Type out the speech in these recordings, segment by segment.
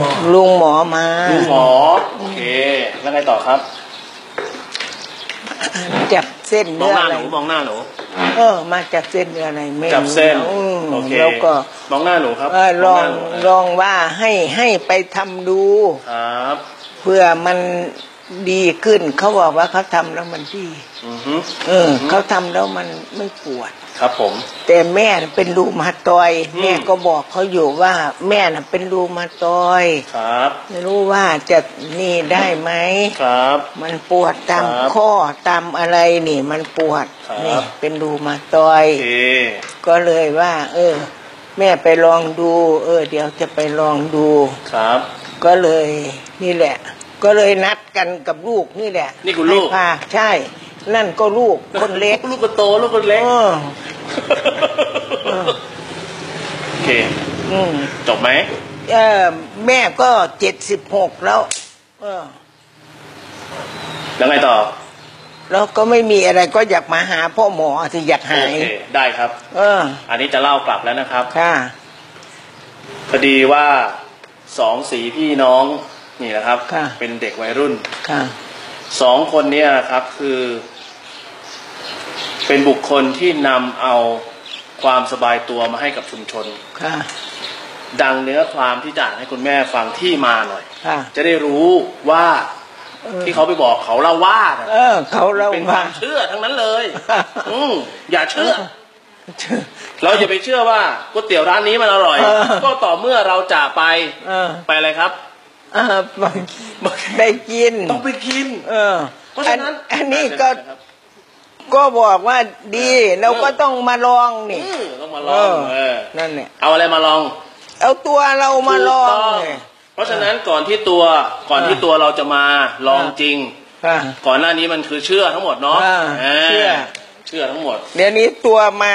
หมอ ลุงหมอมา ลุงหมอ โอเค แล้วไงต่อครับ จับเส้นมองเนื้อหน้าอะหไร นูมองหน้าหนูเออ มาจับเส้นเนื้ออะไรไม่จับเส้นรู้อืมโอเคแล้วก็มองหน้าหนูครับเออลมองหน้าหนูลองว่าให้ให้ไปทำดู ครับ เพื่อมัน ดีขึ้นเขาบอกว่าเขาทำแล้วมันดีอือฮึเออเขาทำแล้วมันไม่ปวด ครับผม แต่แม่น่ะเป็นรูมาตอยอืมแม่ก็บอกเขาอยู่ว่า แม่น่ะเป็นรูมาตอยครับไม่รู้ว่าจะนี่ได้ไหมครับ มันปวดตามครับข้อตามอะไรนี่ มันปวดครับนี่เป็นรูมาตอยโอเคก็เลยว่า เออ แม่ไปลองดู เออ เดี๋ยวจะไปลองดูครับ ก็เลยนี่แหละ ก็เลยนัดกันกับลูกนี่แหละนี่คุณลูก ให้พาใช่ นั่นก็ลูกคนเล็กลูกคนโตลูกคนเล็กเออ เออ โอเค อืม จบไหม เออแม่ก็เจ็ดสิบหกแล้ว เออ แล้วไงต่อ แล้วก็ไม่มีอะไรก็อยากมาหาพ่อหมอที่อยากหาโอย เค ได้ครับ เออ อันนี้จะเล่ากลับแล้วนะครับ ค่ะ พอดีว่าสองสีพี่น้อง นี่นะครับค่ะเป็นเด็กวัยรุ่นค่ะสองคนเนี้นะครับคือ เป็นบุคคลที่นำเอาความสบายตัวมาให้กับชุมชนค่ะดังเนื้อความที่จะอ่านให้คุณแม่ฟังที่มาหน่อยค่ะจะได้รู้ว่าเออที่เขาไปบอกเขาเล่าว่าน่ะเออ เขาเล่าเป็นควาว่ามเชื่อทั้งนั้นเลย อืมอย่าเชื่อ เราอย่าไปเชื่อว่าก๋วยเตี๋ยวร้านนี้มันอร่อยเออก็ต่อเมื่อเราจากไปเออไปอะไรครับ เออได้กิน ต้องไปกิน เออ เพราะฉะนั้นอัอันนี้ก็ก็บอกว่าดีเราก็ต้องมาลองนี่อืมต้องมาลองเออเออนั่นเนี่ยเอาอะไรมาลอง เอาตัวเรามาลองถูกต้เลยเพราะฉะนั้นก่อนที่ตัวก่อนที่ตัวเราจะมาลองจริงค่ะก่อนหน้านี้มันคือเชื่อทั้งหมดเนาะอ่าอ่าเชื่อเชื่อทั้งหมด เดี๋ยวนี้ตัวมา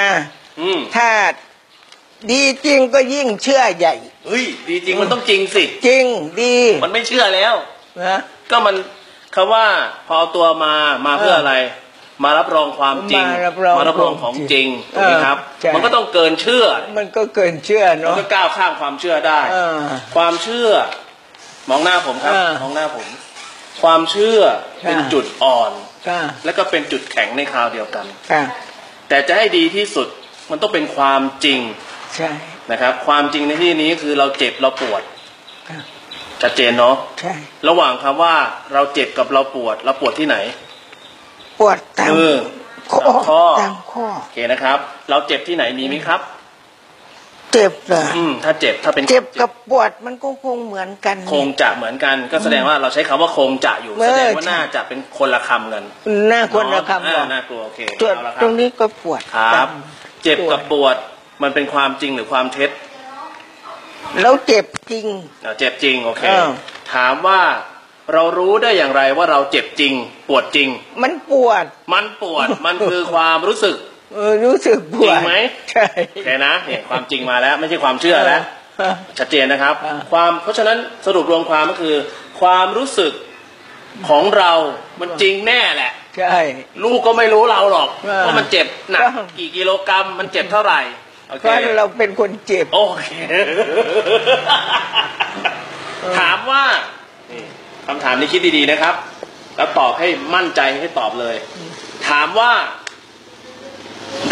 อืมถ้า ดีจริงก็ยิ่งเชื่อใหญ่ เฮ้ยดีจริงมันต้องจริงสิ จริงดีมันไม่เชื่อแล้ว นะก็มันคำว่าพอเอาตัวมามาเพื่อเออออะไร มารับรองความจริง มารับรองมารับรองของจริงเออถูกไหมครับใช่ มันก็ต้องเกินเชื่อมันก็เกินเชื่อมันเนาะ ก็ก้าวข้ามความเชื่อได้ เออความเชื่อ มองหน้าผมครับ เออมองหน้าผม ความเชื่อค่ะเป็นจุดอ่อน ค่ะและก็เป็นจุดแข็งในคราวเดียวกัน ค่ะแต่จะให้ดีที่สุดมันต้องเป็นความจริง ใช่นะครับ ความจริงในที่นี้คือเราเจ็บเราปวดค่ะชัดเจนเนาะใช่ระหว่างคำว่าเราเจ็บกับเราปวด เราปวดที่ไหน ปวดตามมือข้อข้อตามข้อโอเคนะครับ เราเจ็บที่ไหนมีไหมครับ เจ็บเหรออืมถ้าเจ็บถ้าเป็นเจ็บกับปวดมันก็คงเหมือนกัน คงจะเหมือนกัน ก็แสดงว่าเราใช้คำว่าคงจะอยู่เออแสดงว่าน่าจะเป็นคนละคำกันหน้าคนละคำบอ่าอกน่ากลัวโอเคจุดเอาละคตรรับงนี้ก็ปวดครับตามเจ็บกับปวด มันเป็นความจริงหรือความเท็จ แล้วเจ็บจริงอ่าเจ็บจริงโอเคเออถามว่าเรารู้ได้อย่างไรว่าเราเจ็บจริง ปวดจริง มันปวด มันปวดมันคือความรู้สึกเออรู้สึกปวดจริงไหมใช่โอเคนะเนี่ยความจริงมาแล้ว ไม่ใช่ความเชื่อแล้วเออชัดเจนนะครับอ่าความเพราะฉะนั้นสรุปรวมความก็คือ ความรู้สึกของเรามันจริงแน่แหละใช่ ลูกก็ไม่รู้เราหรอกอ่าว่ามันเจ็บหนักก็กี่กิโลกรัมมันเจ็บเท่าไหร่ โอเพเคราะเราเป็นคนเจ็บ โอเค ถามว่านี่คำถามนี้คิดดีๆนะครับ แล้วตอบให้มั่นใจให้ตอบเลย ถามว่า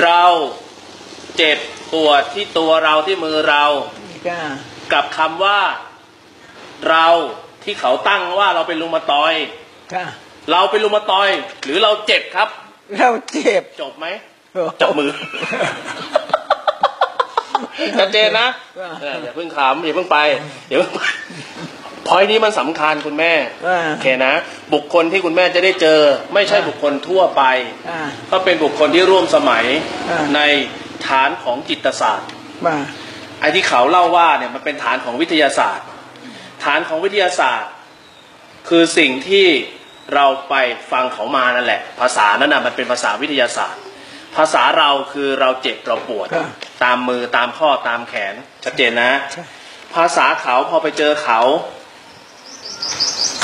เราเจ็บปวดที่ตัวเราที่มือเราก็กับคำว่า เราที่เขาตั้งว่าเราเป็นลุงมาตอยก็เราเป็นลุงมาตอย หรือเราเจ็บครับ เราเจ็บจบไหม จับมือ ชัดเจนนะว่าเอออย่าเพิ่งขำอย่าเพิ่งไปอย่าเพิ่งไปพอยนี้มันสำคัญคุณแม่ว่าโอเคนะ บุคคลที่คุณแม่จะได้เจอ ไม่ใช่บุคคลทั่วไปอ่าก็เป็นบุคคลที่ร่วมสมัยอ่าในฐานของจิตศาสตร์มาไอ้ที่เขาเล่าว่าเนี่ยมันเป็นฐานของวิทยาศาสตร์ ฐานของวิทยาศาสตร์ คือสิ่งที่เราไปฟังเขามานั่นแหละ ภาษานั้นนะมันเป็นภาษาวิทยาศาสตร์ ภาษาเราคือเราเจ็บเราปวดครับตามมือตามข้อตามแขน ชัดเจนนะใช่ภาษาเขาพอไปเจอเขา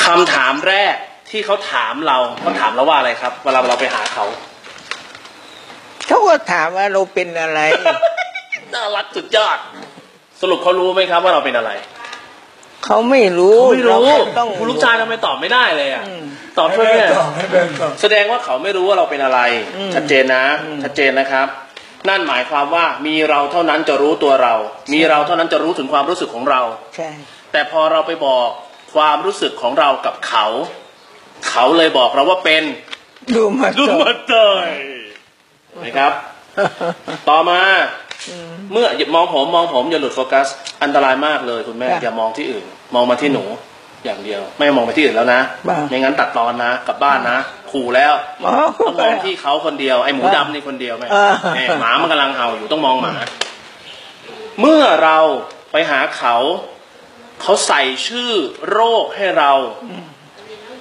คำถามแรกที่เขาถามเราเขาถามเราว่าอะไรครับ เวลาเราไปหาเขาเขาก็ถามว่าเราเป็นอะไรน่ารักสุดยอดสรุปเขารู้ไหมครับว่าเราเป็นอะไร เขาไม่รู้เขาไม่รู้เาต้องคุณลูกชายทำไมตอบไม่ได้เลยอะอืมตอบช่วยไม่แม่เป็นต่อไม่เป็นต่อแสดงว่าเขาไม่รู้ว่าเราเป็นอะไรอืมชัดเจนนะอืมชัดเจนนะครับ นั่นหมายความว่ามีเราเท่านั้นจะรู้ตัวเรา มีเราเท่านั้นจะรู้ถึงความรู้สึกของเราใช่แต่พอเราไปบอกความรู้สึกของเรากับเขา เขาเลยบอกเราว่าเป็นดูมาดูก่อมานเตยนะครับ ต่อมา เมื่อมองผมมองผมอย่าหลุดโฟกัส อันตรายมากเลยคุณแม่ค่ะอย่ามองที่อื่น มองมาที่หนูอย่างเดียว ไม่มองไปที่อื่นแล้วนะบ้าไม่งั้นตัดตอนนะกลับบ้านนะขู่แล้วอ๋อต้องมองที่เขาคนเดียวไอ้หมูดำนี่คนเดียวแม่เออแม่หมามันกำลังเห่าอยู่ต้องมองหมา เมื่อเราไปหาเขา เขาใส่ชื่อโรคให้เรา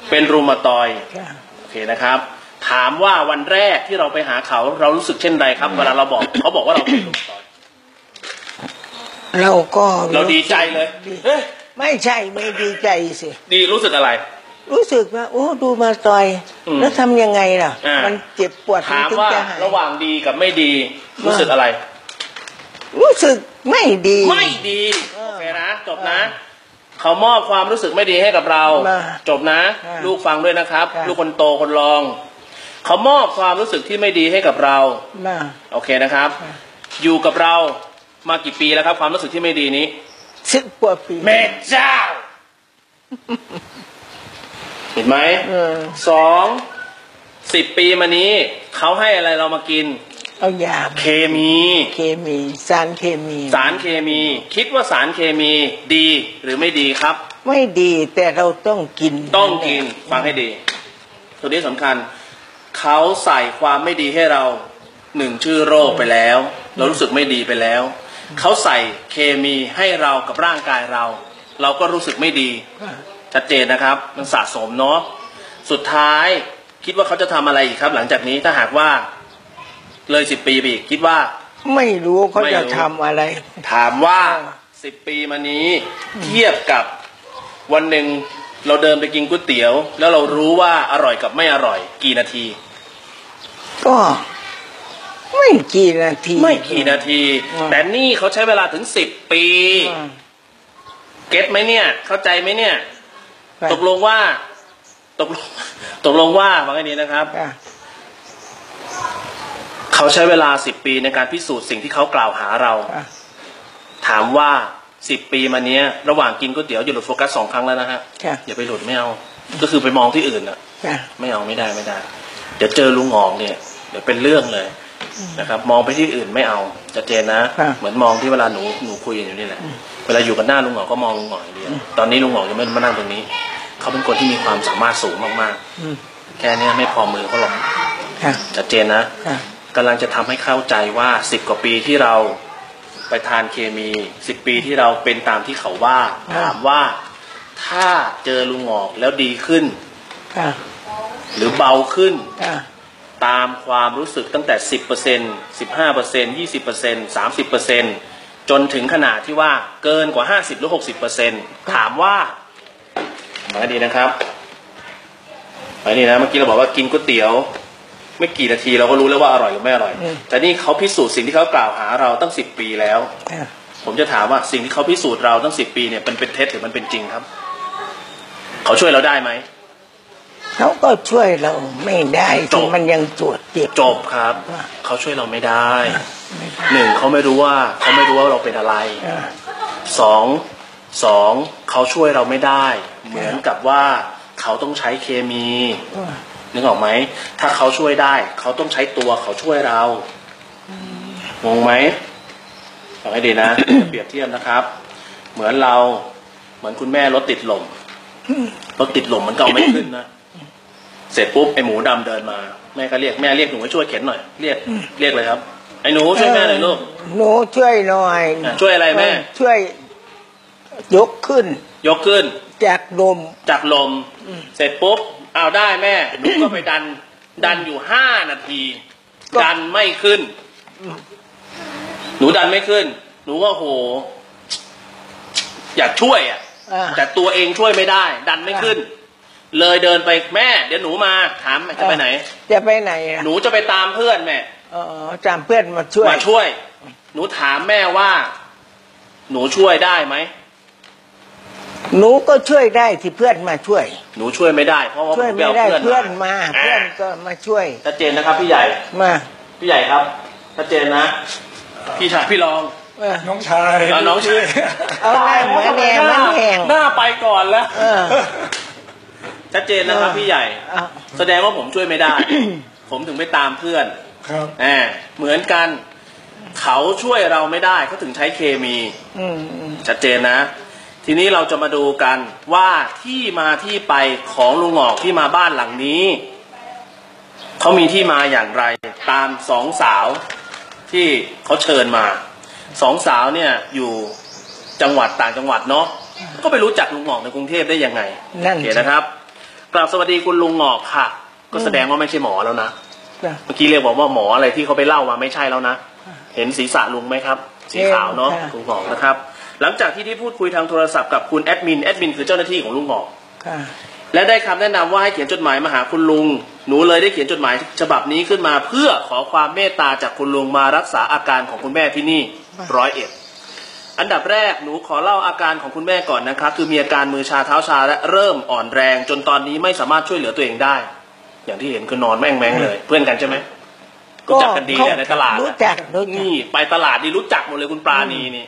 เป็นรูมาตอยด์ค่ะโอเคนะครับ ถามว่าวันแรกที่เราไปหาเขา เรารู้สึกเช่นใดครับ เวลาเราบอกเขาบอกว่าเราเป็นรูมาตอยด์เราก็เราดีใจเลยเฮ้ยไม่ใช่ไม่ดีใจสิดีรู้สึกอะไร รู้สึกว่าโอ้ดูมาต่อยอืมแล้วทำยังไงล่ะมัมันเจ็บปวดถามถึงว่าจะหายระหว่างดีกับไม่ดี รู้สึกอะไร รู้สึกไม่ดี ไม่ดีเออโอเคนะจบนะเขามอบความรู้สึกไม่ดีให้กับเรามาจบนะค่ะลูกฟังด้วยนะครับค่ะลูกคนโตคนรอง เขามอบความรู้สึกที่ไม่ดีให้กับเรามาโอเคนะครับค่ะอยู่กับเรามากี่ปีแล้วครับ ความรู้สึกที่ไม่ดีนี้สิบกว่าปีแม่เจ้า เห็นไหมเออสองสิบปีมานี้เขาให้อะไรเรามากิน เอายาเคมี เคมี สารเคมี สารเคมี คิดว่าสารเคมีดีหรือไม่ดีครับ ไม่ดีแต่เราต้องกิน ต้องกินฟังให้ดีตัวนี้สำคัญ เขาใส่ความไม่ดีให้เราหนึ่งชื่อโรคไปแล้ว เรารู้สึกไม่ดีไปแล้ว เขาใส่เคมีให้เรากับร่างกายเรา เราก็รู้สึกไม่ดี ชัดเจนนะครับ มันสะสมเนาะสุดท้ายคิดว่าเขาจะทำอะไรอีกครับ หลังจากนี้ถ้าหากว่า เลยสิบปีไปอีกคิดว่า ไม่รู้เขาจะรู้ทำอะไร ถามว่าสิบปีมานี้ เทียบกับวันหนึ่งเราเดินไปกินก๋วยเตี๋ยว แล้วเรารู้ว่าอร่อยกับไม่อร่อย กี่นาที ก็ไม่กี่นาที ไม่กี่นาทีอ่าแต่นี่เขาใช้เวลาถึงสิบปีอ่าเก็ตไหมเนี่ย เข้าใจไหมเนี่ยค่ะตกลงว่า ตกลงตกลงว่าฟังให้ดีนะครับค่ะเขาใช้เวลาสิบปีในการพิสูจน์สิ่งที่เขากล่าวหาเราค่ะถามว่าสิบปีมาเนี้ย ระหว่างกินก๋วยเตี๋ยวอย่าหลุดโฟกัสสองครั้งแล้วนะฮะค่ะอย่าไปหลุดไม่เอา ก็คือไปมองที่อื่นนะค่ะไม่เอาไม่ได้ไม่ได้ เดี๋ยวเจอลุงหงอกเนี่ย เดี๋ยวเป็นเรื่องเลยนะครับ มองไปที่อื่นไม่เอาจะเจนนะค่ะเหมือนมองที่เวลาหนูหนูคุยกันอยู่นี่แหละเวลาอยู่กันหน้าลุงหงอกก็มองลุงหงอกอย่างเดียวตอนนี้ลุงหงอกยังไม่มานั่งตรงนี้ เขาเป็นคนที่มีความสามารถสูงมากอืมๆแค่เนี้ยไม่พอมือเขาหรอกค่ะชัดเจนนะค่ะกำลังจะทำให้เข้าใจว่าสิบกว่าปีที่เราไปทานเคมีสิบปีที่เราเป็นตามที่เขาว่าอ่าถามว่าถ้าเจอลุงหงอกแล้วดีขึ้นค่ะหรือเบาขึ้นค่ะ ตามความรู้สึกตั้งแต่ 10% 15% 20% 30%จนถึงขนาดที่ว่าเกินกว่า 50 หรือ 60%ถามว่ามาดีนะครับไปนี่นะเมื่อกี้เราบอกว่ากินก๋วยเตี๋ยว ไม่กี่นาทีเราก็รู้แล้วว่าอร่อยหรือไม่อร่อยอืมแต่นี่เขาพิสูจน์สิ่งที่เขากล่าวหาเราตั้ง10ปีแล้วค่ะผมจะถามว่าสิ่งที่เขาพิสูจน์เราตั้ง10ปีเนี่ยเป็นเป็นเท็จหรือมันเป็นจริงครับ เขาช่วยเราได้ไหม เขาก็ช่วยเราไม่ได้จที่บมันยังตรวจเจ็บจบครับว่าเขาช่วยเราไม่ได้หนึ่งเขาไม่รู้ว่าเขาไม่รู้ว่าเราเป็นอะไรอ่าสองสองเขาช่วยเราไม่ได้ เหมือนกับว่าเขาต้องใช้เคมีว่านึกออกไหมถ้าเขาช่วยได้ เขาต้องใช้ตัวเขาช่วยเรางงไหมฟังให้ดีนะเปรียบเทียบนะครับ เหมือนเรา เหมือนคุณแม่รถติดลมรถติดลมมันก็เอาไม่ขึ้นนะ เสร็จปุ๊บไอหมูดำเดินมาแม่ก็เรียกแม่เรียกหนูให้ช่วยเข็นหน่อยเรียกเรียกเลยครับ ไอ้หนูช่วยแม่หน่อยลูกหนูช่วยหน่อยอะช่วยอะไรแม่ ช่วย ยกขึ้น ยกขึ้น จากลมจากลม เสร็จปุ๊บเอาได้แม่หนูก็ไปดัน ดันอยู่ห้านาทีก็ดันไม่ขึ้น หนูดันไม่ขึ้น หนูก็โห อยากช่วยอะอ่าแต่ตัวเองช่วยไม่ได้ ดันไม่ขึ้น เลยเดินไปแม่ เดี๋ยวหนูมาถามจะไปไหน จะไปไหนอะหนูจะไปตามเพื่อนแม่เออจามเพื่อนมาช่วยมาช่วย หนูถามแม่ว่า หนูช่วยได้ไหมหนูก็ช่วยได้ที่เพื่อนมาช่วย หนูช่วยไม่ได้ เพราะว่าช่วยผไม่ปได้เอาเพื่อนมาอ่เพื่อนก็มาช่วยชัดเจนนะครับ พี่ใหญ่มาพี่ใหญ่ครับชัดเจนนะ พี่ชายพี่รองเออน้องชายเอาน้องชายเอาหน้าเหมือนแดงเหมือนแหงหน้าไปก่อนแล้วเออ ชัดเจนนะครับพี่ใหญ่เอาแสดงว่าผมช่วยไม่ได้ ผมถึงไปตามเพื่อนครับ แหมเหมือนกัน เขาช่วยเราไม่ได้เขาถึงใช้เคมี อืมอืมชัดเจนนะ ทีนี้เราจะมาดูกันว่าที่มาที่ไปของลุงหงอกที่มาบ้านหลังนี้เขามีที่มาอย่างไร ตามสองสาวที่เขาเชิญมาสองสาวเนี่ยอยู่จังหวัดต่างจังหวัดเนาะก็ไปรู้จักลุงหงอกในกรุงเทพได้ยังไงนั่นโอเคนะครับ กราบสวัสดีคุณลุงหงอกค่ะ ก็แสดงว่าไม่ใช่หมอแล้วนะจ้ะเมื่อกี้เรียกบอกว่าหมออะไรที่เขาไปเล่ามาไม่ใช่แล้วนะ เห็นศีรษะลุงไหมครับ สีขาวเนาะเห็นค่ะลุงหงอกนะครับ หลังจากที่ได้พูดคุยทางโทรศัพท์กับคุณแอดมินแอดมินคือเจ้าหน้าที่ของลุงหงอกค่ะและได้คำแนะนำว่าให้เขียนจดหมายมาหาคุณลุง หนูเลยได้เขียนจดหมายฉบับนี้ขึ้นมา เพื่อขอความเมตตาจากคุณลุงมารักษาอาการของคุณแม่ที่นี่ร้อยเอ็ด อันดับแรกหนูขอเล่าอาการของคุณแม่ก่อนนะครับคือมีอาการมือชาเท้าชาและเริ่มอ่อนแรง จนตอนนี้ไม่สามารถช่วยเหลือตัวเองได้ อย่างที่เห็นคือนอนแม่งแม่งๆเลย เพื่อนกันใช่ไหมรู้จักกันดีแหละในตลาดอะรู้จักรู้จักนี่ไปตลาดนี่รู้จักหมดเลยคุณปราณีนี่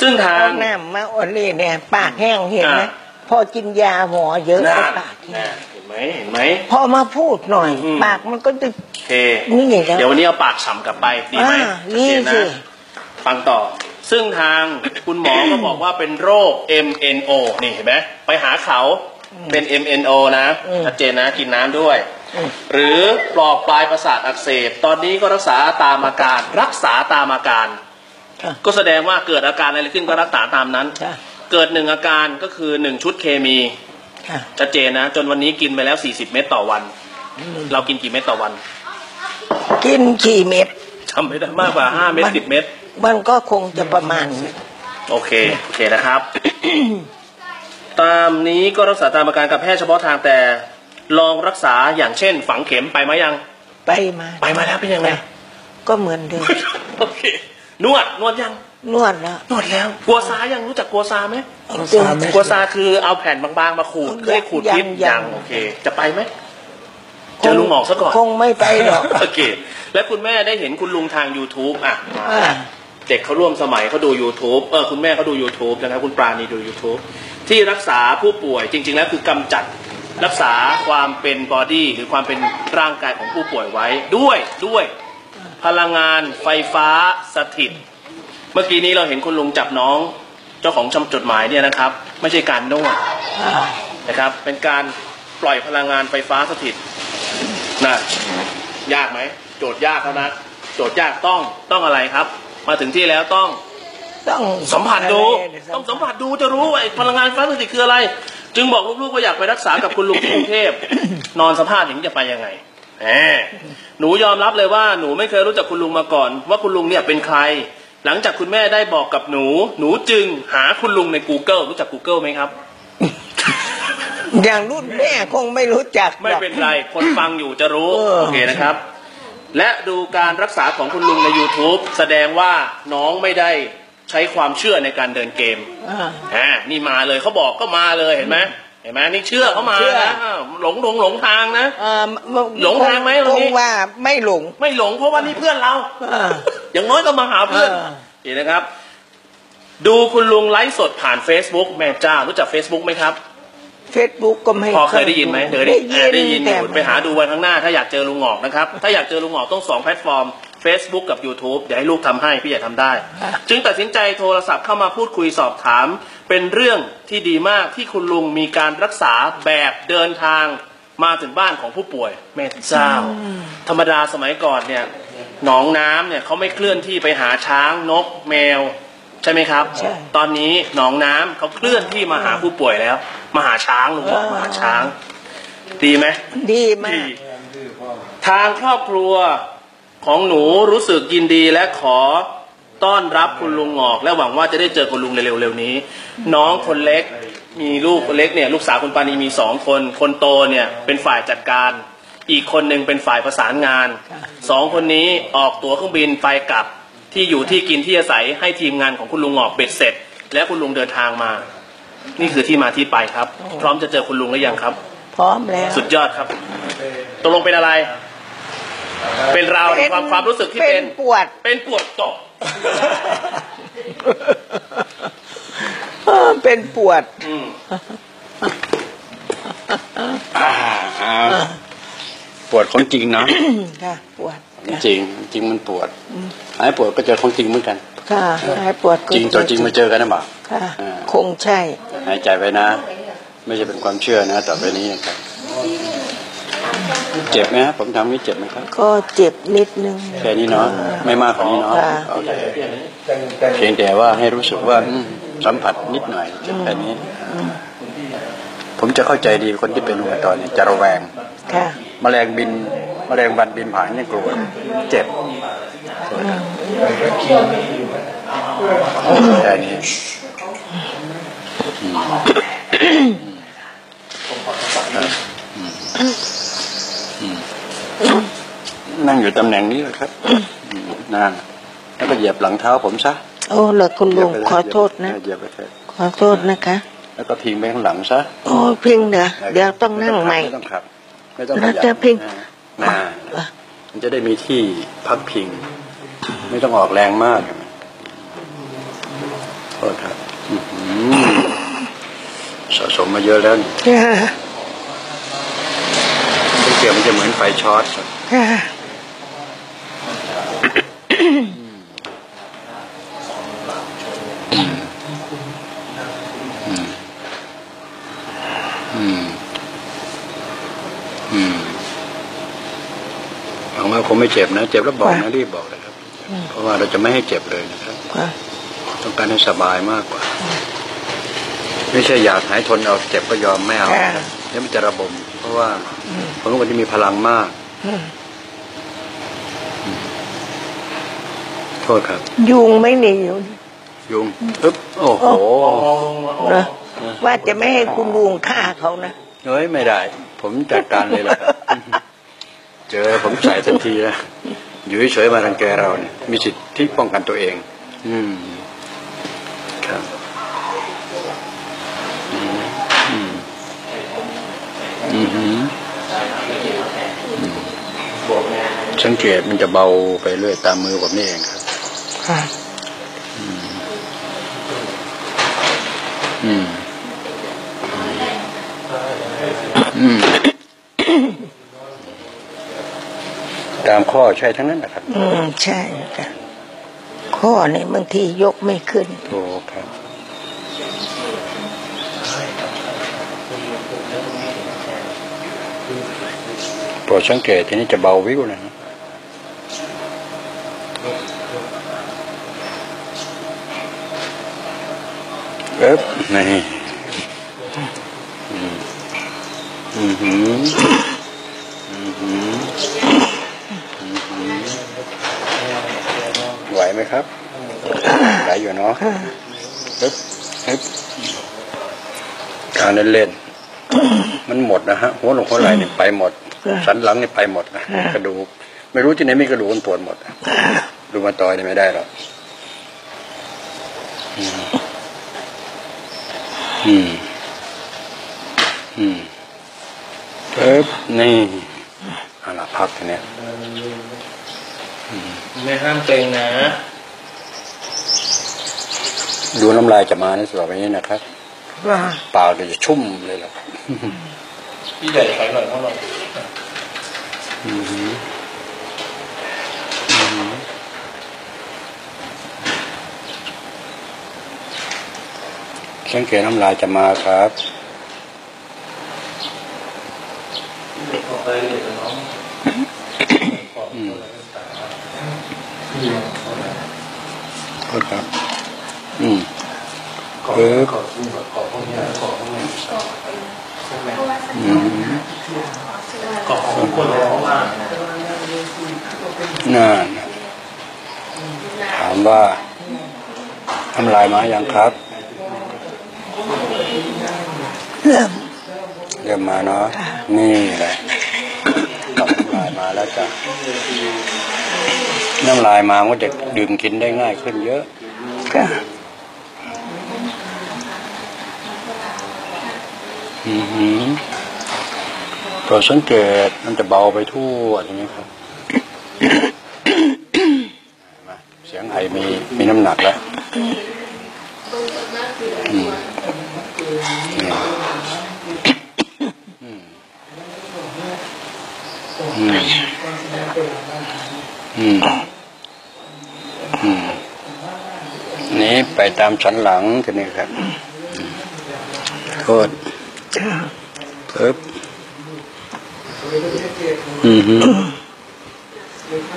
ซึ่งทางเอาน้ำมาอ่อนเลยเนี่ยปากแห้งเห็นไหมอ่าพอกินยาหมอเยอะน่าก็ปากแห้น่างเห็นไหมเห็นไหมพอมาพูดหน่อยอืมปากมันก็จะโอเคนี่แล้วเดี๋ยววันนี้เอาปากฉ่ำกลับไปดีไหมอ่านี่ชัดเจสินะฟังต่อ ซึ่งทางคุณหมอก็บอกว่าเป็นโรค MNO นี่เห็นไหมไปหาเขาเป็น MNO นะอืมชัดเจนนะกินน้ำด้วยอืมหรือปลอกปลายประสาทอักเสบ ตอนนี้ก็รักษาตามอาการ รักษาตามอาการค่ะก็แสดงว่าเกิดอาการอะไรขึ้นก็รักษาตามนั้นค่ะเกิดหนึ่งอาการก็คือหนึ่งชุดเคมีค่ะชัดเจนนะ จนวันนี้กินไปแล้ว 40 เม็ดต่อวัน เรากินกี่เม็ดต่อวัน กินขี่เม็ดจำไม่ได้มากกว่า5เม็ดมัน10 เม็ด มันก็คงจะประมาณ โอเค โอเคนะครับ ตามนี้ก็รักษาตามอาการกับแพทย์เฉพาะทางแต่ ลองรักษาอย่างเช่น ฝังเข็มไปไหมยัง ไปมา ไปมาแล้วเป็นยังไง ก็เหมือนเดิม โอเคนวดนวดยัง นวดแล้วนวดแล้วกัวซายังรู้จักกัวซาไหมจนกัวซาคือเอาแผ่นบางๆมาขูดเพื่อให้ขูดพิษยังยังโอเค จะไปไหมเจอลุงหงอกซะก่อน คงไม่ไปหรอก โอเค และคุณแม่ได้เห็นคุณลุงทาง YouTube อะอ่า เด็กเขาร่วมสมัยเขาดู YouTube เออคุณแม่เขาดู YouTube นะครับคุณปราณีดู YouTube ที่รักษาผู้ป่วยจริง ๆ แล้วคือกำจัดรักษาความเป็น body หรือความเป็นร่างกายของผู้ป่วยไว้ด้วยด้วย พลังงานไฟฟ้าสถิต เมื่อกี้นี้เราเห็นคุณลุงจับน้อง เจ้าของจดหมายเนี่ยนะครับ ไม่ใช่การนวดอ่านะครับ เป็นการปล่อยพลังงานไฟฟ้าสถิตนะยากไหมโจทย์ยากแล้วนะโจทย์ยากต้องต้องอะไรครับ มาถึงที่แล้วต้องต้องสัมผัสดูอะไรต้องสัมผัสดูจะรู้ว่าไอ้พลังงานไฟฟ้าสถิตคืออะไร จึงบอกลูกๆว่าอยากไปรักษากับคุณลุงที่กรุงเทพนอนสภาพอย่างนี้จะไปยังไงแหมหนูยอมรับเลยว่าหนูไม่เคยรู้จักคุณลุงมาก่อน ว่าคุณลุงเนี่ยเป็นใคร หลังจากคุณแม่ได้บอกกับหนู หนูจึงหาคุณลุงใน Google รู้จัก Google ไหมครับอย่างรุ่นแม่คงไม่รู้จักหรอกไม่เป็นไร คนฟังอยู่จะรู้เออโอเคนะครับ และดูการรักษาของคุณลุงใน YouTube แสดงว่าน้องไม่ได้ใช้ความเชื่อในการเดินเกมอ่าอ่านี่มาเลยเขาบอกก็มาเลยเห็นไหมเห็นไหมนี่เชื่อเขามาเชื่อ นะอ้าวหลงหลงหลงทางนะอ่าหลงทางไหมตรงคนี้งว่าไม่หลง ไม่หลงเพราะว่านี่เพื่อนเรา อ่าอย่างน้อยก็มาหาเพื่อนเออเห็นนะครับ ดูคุณลุงไลฟ์สดผ่าน Facebook แม่เจ้ารู้จัก Facebook ไหมครับ เฟซบุ๊กก็ไม่พอเคยได้ยินไหมเดี๋ยวได้เออได้ยินอแต่ยู่ไปหาดูวันข้างหน้า ถ้าอยากเจอลุงหงอกนะครับ ถ้าอยากเจอลุงหงอกต้องสองแพลตฟอร์ม Facebook กับ YouTube เดี๋ยวให้ลูกทำให้พี่อยากทำได้ จึงตัดสินใจโทรศัพท์เข้ามาพูดคุยสอบถาม เป็นเรื่องที่ดีมากที่คุณลุงมีการรักษาแบบเดินทางมาถึงบ้านของผู้ป่วยแม่เจ้า ธรรมดาสมัยก่อนเนี่ยหนองน้ำเนี่ยเขาไม่เคลื่อนที่ไปหาช้างนกแมวใช่ไหมครับใช่ตอนนี้หนองน้ำเขาเคลื่อนที่มาหาผู้ป่วยแล้ว มาหาช้างลุงบอกมาหาช้าง ดีไหมดีมากดีทางครอบครัวของหนูรู้สึกยินดีและขอต้อนรับคุณลุงหงอกและหวังว่าจะได้เจอคุณลุงในเร็วๆนี้ น้องคนเล็กมีลูกคนเล็กเนี่ยลูกสาวคุณปานีมีสองคน คนโตเนี่ยเป็นฝ่ายจัดการ อีกคนหนึ่งเป็นฝ่ายประสานงานสองคนนี้ออกตั๋วเครื่องบินไปกลับ ที่อยู่ที่กินที่อาศัยให้ทีมงานของคุณลุงหงอกเบ็ดเสร็จ และคุณลุงเดินทางมา นี่คือที่มาที่ไปครับ พร้อมจะเจอคุณลุงหรือยังครับ พร้อมแล้วสุดยอดครับตกลงเป็นอะไร เป็นเราในความความรู้สึกที่เป็นปวด เป็นปวดตกเออเป็นปวดอืมอ่าอ่าปวดของจริงเนาะค่ะปวด จริงจริงมันปวดหายปวดก็เจอของจริงเหมือนกัน ค่ะหายปวดก็จริงตัวจริงมาเจอกันนะบ่าค่ะอ่าคงใช่ หายใจไปนะ ไม่ใช่เป็นความเชื่อนะต่อไปนี้นะครับเจ็บไหมครับผมทำนี่เจ็บไหมครับ ก็เจ็บนิดนึงแค่นี้เนาะไม่มากกว่านี้เนาะค่ะโอเคเพียงแต่ว่าให้รู้สึกว่าอืมสัมผัสนิดหน่อยเจ็บแค่นี้ผมจะเข้าใจดีคนที่เป็นหัวตอนนี้จะระแวงค่ะแมลงบิน แมลงวันบินผ่านนี่กลัวเจ็บแค่นี้อืมครับอืมอืมนั่งอยู่ตำแหน่งนี้แหละครับอืมนั่งแล้วก็เหยียบหลังเท้าผมซะ โอ้เหรอคุณลุงเหยียบไปขอโทษนะเหยียบไปเถอะขอโทษนะคะ แล้วก็พิงไปข้างหลังซะ โอ้พิงเดี๋ยวเดี๋ยวต้องนั่งใหม่ไม่ต้องขับไม่ต้องขแล้วยับจะพิง นะมันจะได้มีที่พักพิง ไม่ต้องออกแรงมากโทษครับสะสมมาเยอะแล้วเนี่ค่ะสังมันจะเหมือนไฟช็อตครับ ค่ะ อืม อืมหวังว่า คงไม่เจ็บนะ เจ็บแล้วบอกนะรีบบอกเลยครับ เพราะว่าเราจะไม่ให้เจ็บเลยนะครับค่ะต้องการให้สบายมากกว่า ไม่ใช่อยากหายทนเอาเจ็บก็ยอมไม่เอาเดี๋ยวมันจะระบม เพราะว่าผมเป็นคนที่มีพลังมากอืมโทษครับ ยุงไม่หนีอยู่ยุงปึ๊บโอ้โหนะว่าจะไม่ให้คุณลุงฆ่าเขานะเฮ้ยไม่ได้ ผมจัดการเลยล่ะครับ เจอผมใส่ทันทีนะอยู่เฉยๆมารังแกเราเนี่ยมีสิทธิ์ที่ป้องกันตัวเอง อืมครับอืมอืมอืมอืมสังเกตมันจะเบาไปเรื่อยตามมือผมนี่เองครับ ค่ะ อืม อืม ตามข้อใช่ทั้งนั้นนะครับ อืมใช่ค่ะข้อนี่บางทียกไม่ขึ้นโอ้ครับโปรดสังเกตทีนี้จะเบาวิวนะฮะเอ๊บนี่อืมอืม ไหวไหมครับไหวอยู่เนาะเอ๊บเอ๊บการเล่นเล่นๆมันหมดนะฮะหัวหลงหัวไหล่นี่ไปหมด สันหลังนี่ไปหมดนะกระดูกไม่รู้ที่ไหนมีกระดูกมันปวดหมดอะดูมาตอยนี่ไม่ได้หรอกอืม อืมอืมเอ๊บนี่เอาละพักทีเนี้ยไม่ห้ามเกรงนะ ดูน้ำลายจะมาในส่วนแบบนี้นะครับว่าเปล่าเดี๋ยวจะชุ่มเลยล่ะพี่ใหญ่ถอยหน่อยเท่าไหร่อืมอืมสังเกตน้ำลายจะมาครับออกไปเด็กน้องอืมโทษครับอืม ปึ๊บอืมเกาะของคนร้องมากนั่นถามว่าทำลายมาอย่างครับ เริ่มเริ่มมาเนาะนี่แหละกลับน้ำลายมาแล้วจ้ะน้ำลายมามันก็จะดื่มกินได้ง่ายขึ้นเยอะค่ะ อือหือ โปรดสังเกตมันจะเบาไปทั่วอย่างนี้ครับ เสียงไอมีมีน้ำหนักแล้วอืมเนี่ยอืมอืมอืม อืม นี่ไปตามสันหลังกันนี่ครับโทษ ปึ๊บอืมหืม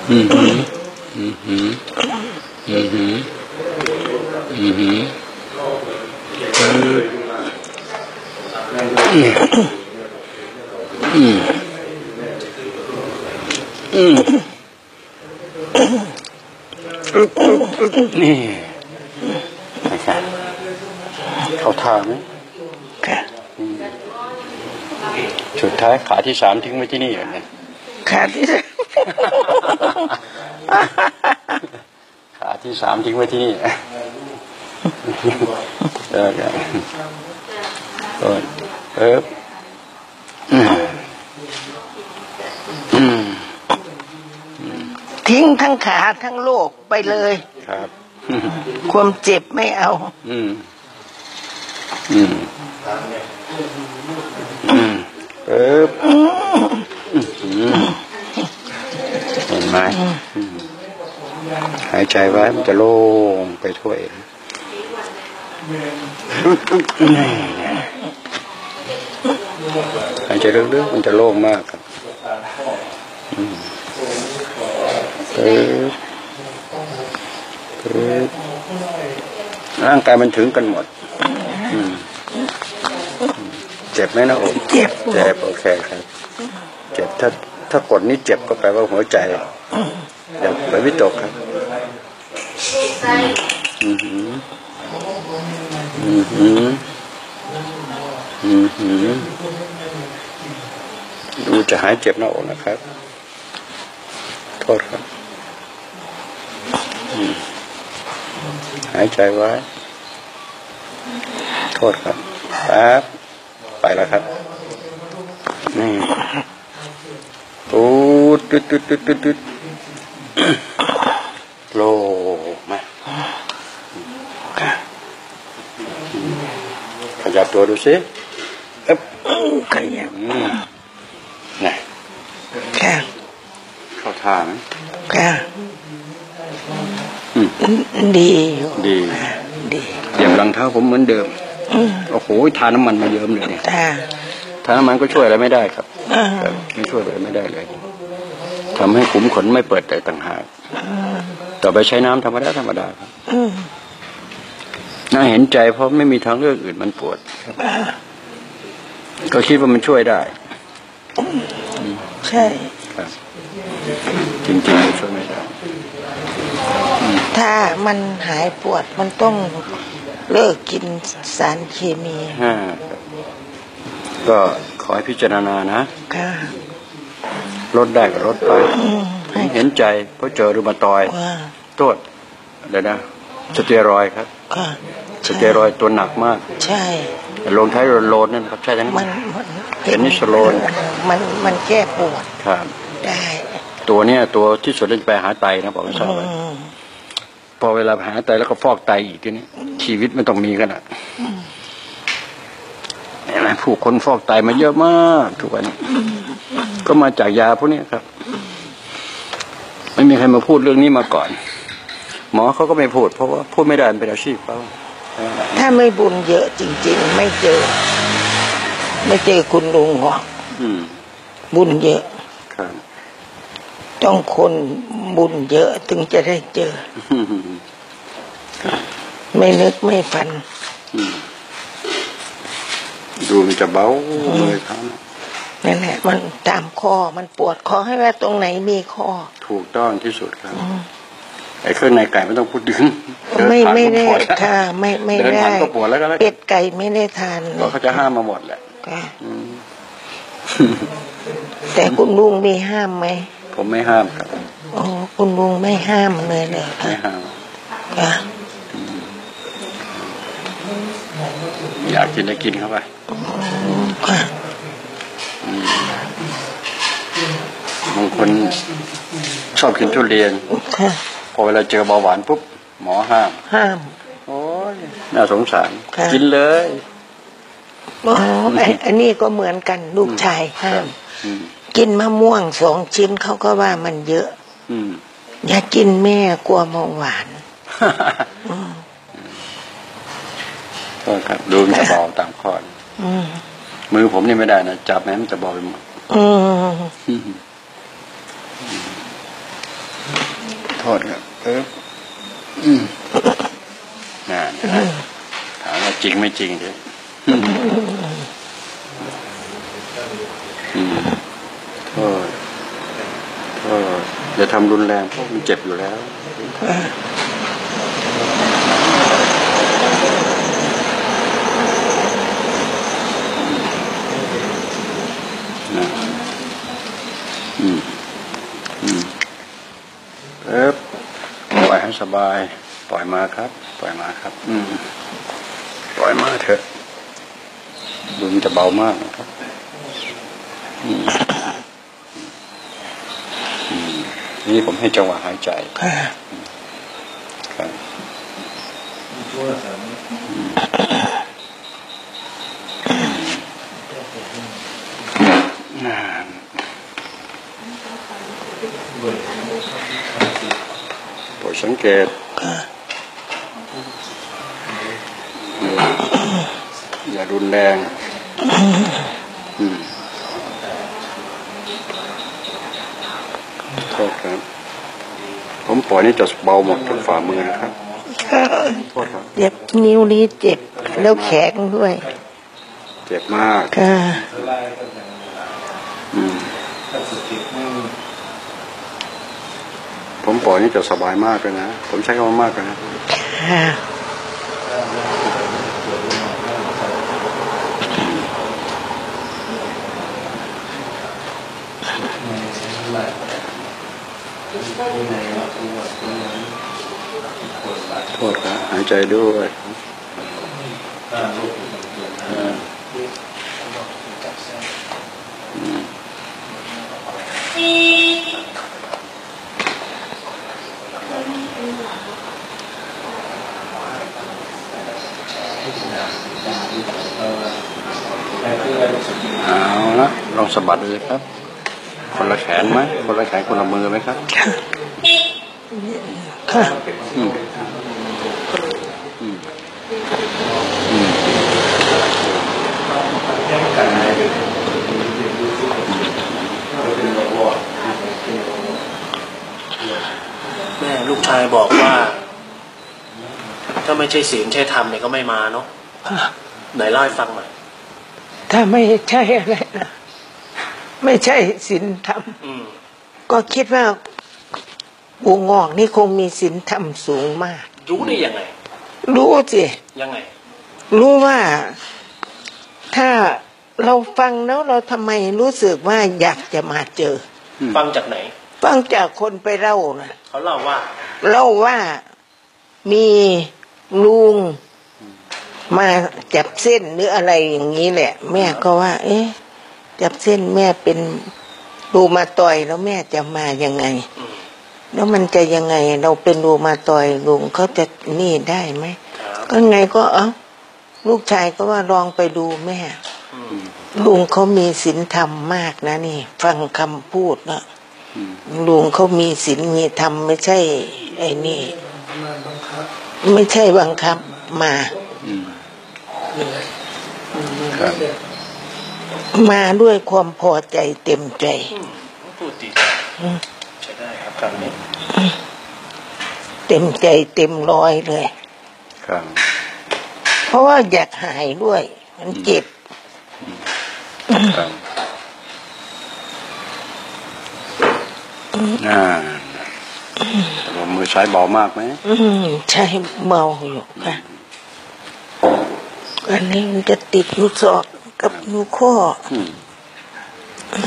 อืมหืมอืมหืมอืมหืมอืมหืมปึ๊บอืมอืมนี่นะครับเข้าท่าไหม ค่ะ สุด ท้ายขาที่สามทิ้งไว้ที่นี่เหรอเนี่ยขาที่สามขาที่สามทิ้งไว้ที่นี่เออครับเออเอออืมอืมทิ้งทั้งขาทั้งโลกไปเลยครับ ความเจ็บไม่เอา อืม อืม อืม เออเห็นไหมอืมหายใจไว้มันจะโล่งไปทั่วเองนี่หายใจลึกๆมันจะโล่งมากครับอืมเออเออร่างกายมันถึงกันหมด อืมเจ็บไหมนะโอมเจ็บเจ็บโอเคครับ เจ็บถ้าถ้ากดนี้เจ็บก็แปลว่าหัวใจอย่าไปวิตกครับอืมหืมอืมหืมอืมหืมดูจะหายเจ็บหน้าอกนะครับ โทษครับอืมหายใจไว้ โทษครับแป๊บ ไปแล้วครับนี่ตูดตึดตึดตึดตึดตึดโลมาขยับตัวดูสิเอ๊บขยับอืมนี่ค่ะเข้าท่าไหมค่ะอืมดีอยู่ดีดีเหยียบรองเท้าผมเหมือนเดิมอืม โอ้โหทาน้ำมันมาเยิ้มเลยเนี่ยตาทาน้ำมันก็ช่วยอะไรไม่ได้ครับอ่าครับไม่ช่วยอะไรไม่ได้เลยทำให้ขุมขนไม่เปิดแต่ต่างหากต่อไปใช้น้ำธรรมดาธรรมดาครับอืมน่าเห็นใจเพราะไม่มีทางเลือกอื่นมันปวดครับก็คิดว่ามันช่วยได้ ใช่ครับจริงๆมันช่วยไม่ได้ถ้ามันหายปวดมันต้อง เลิกกินสารเคมีห้าครับก็ขอให้พิจารณานะค่ะลดได้ก็ลดไปอืมให้เห็นใจเพราะเจอรูมาตอยด์ว่าโทษอะไรนะสเตียรอยด์ครับค่ะสเตียรอยด์ตัวหนักมาก ใช่แต่ลงท้ายโลนนั่นครับใช่ทั้งมันมันเห็นนิสโลนมันมันแก้ปวดครับได้ ตัวเนี้ยตัวที่สุดเลยไปหาไตนะบอกไม่ทราบอืมพอเวลาหาไตแล้วก็ฟอกไตอีกทีนี้ ชีวิตมันต้องมีกันอะเห็นไหมผู้คนฟอกไตมาเยอะมากทุกวันนี้ก็มาจากยาพวกนี้ครับ ไม่มีใครมาพูดเรื่องนี้มาก่อน หมอเขาก็ไม่พูด เพราะว่าพูดไม่ได้มันเป็นอาชีพเขาถ้าไม่บุญเยอะจริง ๆ ไม่เจอ ไม่เจอคุณลุงหรอกอืมบุญเยอะครับต้องคนบุญเยอะถึงจะได้เจอ ไม่นึกไม่ฝันดูมันจะเบาเลยครับนั่นแหละมันตามคอมันปวดคอให้ว่าตรงไหนมีคอ ถูกต้องที่สุดครับไอ้เครื่องในไก่ไม่ต้องพูดถึงเดินไม่ผ่านไม่ก็ได้ปวแล้วค่ะไม่ไม่เดินได้ผ่านก็ปวดแล้วก็แล้วเป็ดไก่ไม่ได้ทานก็เขาจะห้ามมาหมดแหละค่ะแต่คุณลุงมีห้ามไหมผมไม่ห้ามครับโอ้คุณลุงไม่ห้ามเลยเลยไม่ค่ะห้ามค่ะ อยากกินได้กินเข้าไปอืมค่ะบางคนชอบกินทุเรียนค่ะพอเวลาเจอเบาหวานปุ๊บหมอห้าม ห้าม โอ้ยน่าสงสารค่ะกินเลยอ๋อไอ้อันนี้ก็เหมือนกันลูกชายห้ามอืมกินมะม่วงสองชิ้นเขาก็ว่ามันเยอะอืมอย่ากินแม่กลัวเบาหวานโท ษครับ ดูมันจะเบาตามข้ออืมมือผมนี่ไม่ได้นะจับแม้มันจะเบาไปหมดอืมโทษครับเอออืมน่านะถามว่าจริงไม่จริงเดี๋ยวอืมอืมโทษโทษอย่าทำรุนแรงเพราะมันเจ็บอยู่แล้ว นะอืม อืมเอ๊บปล่อยให้ สบาย ปล่อยมาครับ ปล่อยมาครับ อืมปล่อยมาเถอะดูมันจะเบามากนะครับอืมอืมนี่ผมให้จังหวะหายใจค่ะครับน่านโปรดสัง เกตค่ะอย่ารุนแรงอืมโทษครับ ผมปล่อยนี่จะเบาหมดทุกฝ่ามือนะครับค่ะโทษครับเจ็บนิ้วนี้เจ็บแล้วแข็งด้วย เจ็บมากค่ะ อืม ผมปล่อยนี่จะสบายมากเลยนะ ผมใช้คำว่ามากเลยนะค่ะโทษครับหายใจด้วยเอาละลอง สะบัดเลยครับ คนละแขนไหมคนละแขนคนละมือไหมครับค่ะอืมอืมอืมแม่ลูกชายบอกว่า ถ้าไม่ใช่ศีลใช่ธรรมเนี่ยก็ไม่มาเนาะค่ะไหนเล่าให้ฟังหน่อยถ้าไม่ใช่อะไรนะ ไม่ใช่ศีลธรรมอืมก็คิดว่าปูงอกนี่คงมีศีลธรรมสูงมาก รู้ได้ยังไง รู้สิยังไง รู้ว่าถ้าเราฟังแล้วเราทำไมรู้สึกว่าอยากจะมาเจอ ฟังจากไหน ฟังจากคนไปเล่านะเขาเล่าว่า เล่าว่ามีลุงมาจับเส้นหรืออะไรอย่างนี้แหละ แม่ก็ว่า เอ๊ะ จับเส้นแม่เป็นรูมาตอยแล้วแม่จะมายังไงอืมแล้วมันจะยังไง เราเป็นรูมาตอยลุงเขาจะนี่ได้ไหมครับก็ไงก็เอ้าลูกชายก็ว่าลองไปดูแม่อืมลุงเขามีศีลธรรมมากนะนี่ ฟังคำพูดนะอืมลุงเขามีศีลมีธรรมไม่ใช่ ไอ้นี่ ไม่ใช่บังคับมาอืมครับ มาด้วยความพอใจเต็มใจอืมพูดดีอืมใช่ได้ครับคำนี้เต็มใจเต็มร้อยเลยครับเพราะว่าอยากหายด้วย มันเจ็บครับอ่าแต่ว่ามือซ้ายเบามากไหมอืมใช่เมาอยู่ค่ะอันนี้มันจะติดอยู่ศอก กับนิ้วข้ออืม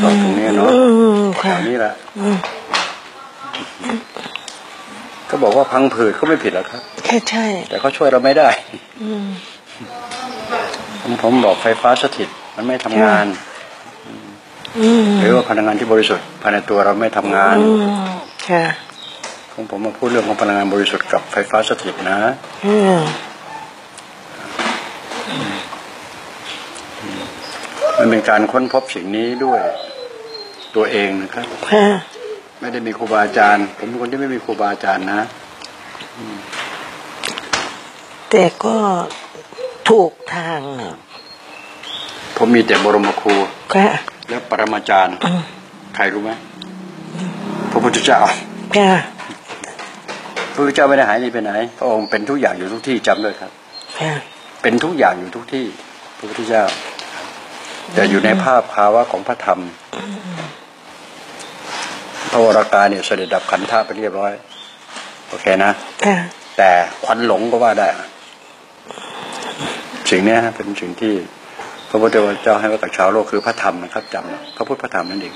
สอดตรงนี้เนาะอืมแถค่ะวนี้แหละอืมก็บอกว่าพังผืดก็ไม่ผิดหรอกครับแค่ใช่ แต่เขาช่วยเราไม่ได้อืมผมผมบอกไฟฟ้าสถิต มันไม่ทำงานอืมหรือว่าพลังงานที่บริสุทธิ์ภายในตัวเราไม่ทำงานอืมค่ะของผมมาพูดเรื่องของพลังงานบริสุทธิ์กับไฟฟ้าสถิตนะ อื มมันเป็นการค้นพบสิ่งนี้ด้วยตัวเองนะครับค่ะไม่ได้มีครูบาอาจารย์ ผมเป็นคนที่ไม่มีครูบาอาจารย์นะ แต่ก็ถูกทางน่ะผมมีแต่บรมครูค่ะและปรมาจารย์ ใครรู้ไหมพระพุทธเจ้าค่ะพระพุทธเจ้าไม่ได้หายหนีไปไหนพระองค์เป็นทุกอย่างอยู่ทุกที่จำด้วยครับค่ะเป็นทุกอย่างอยู่ทุกที่ พระพุทธเจ้า แต่อยู่ในภาพภาวะของพระธรรม พระวรากายเนี่ยเสด็จดับขันธ์ธาตุไปเรียบร้อย โอเคนะค่ะแต่ควันหลงก็ว่าได้สิ่งเนี้ยฮะเป็นสิ่งที่พระพุทธเจ้าให้ไว้กับชาวโลกคือพระธรรมนะครับจำพระพุทธพระธรรมนั่นเอง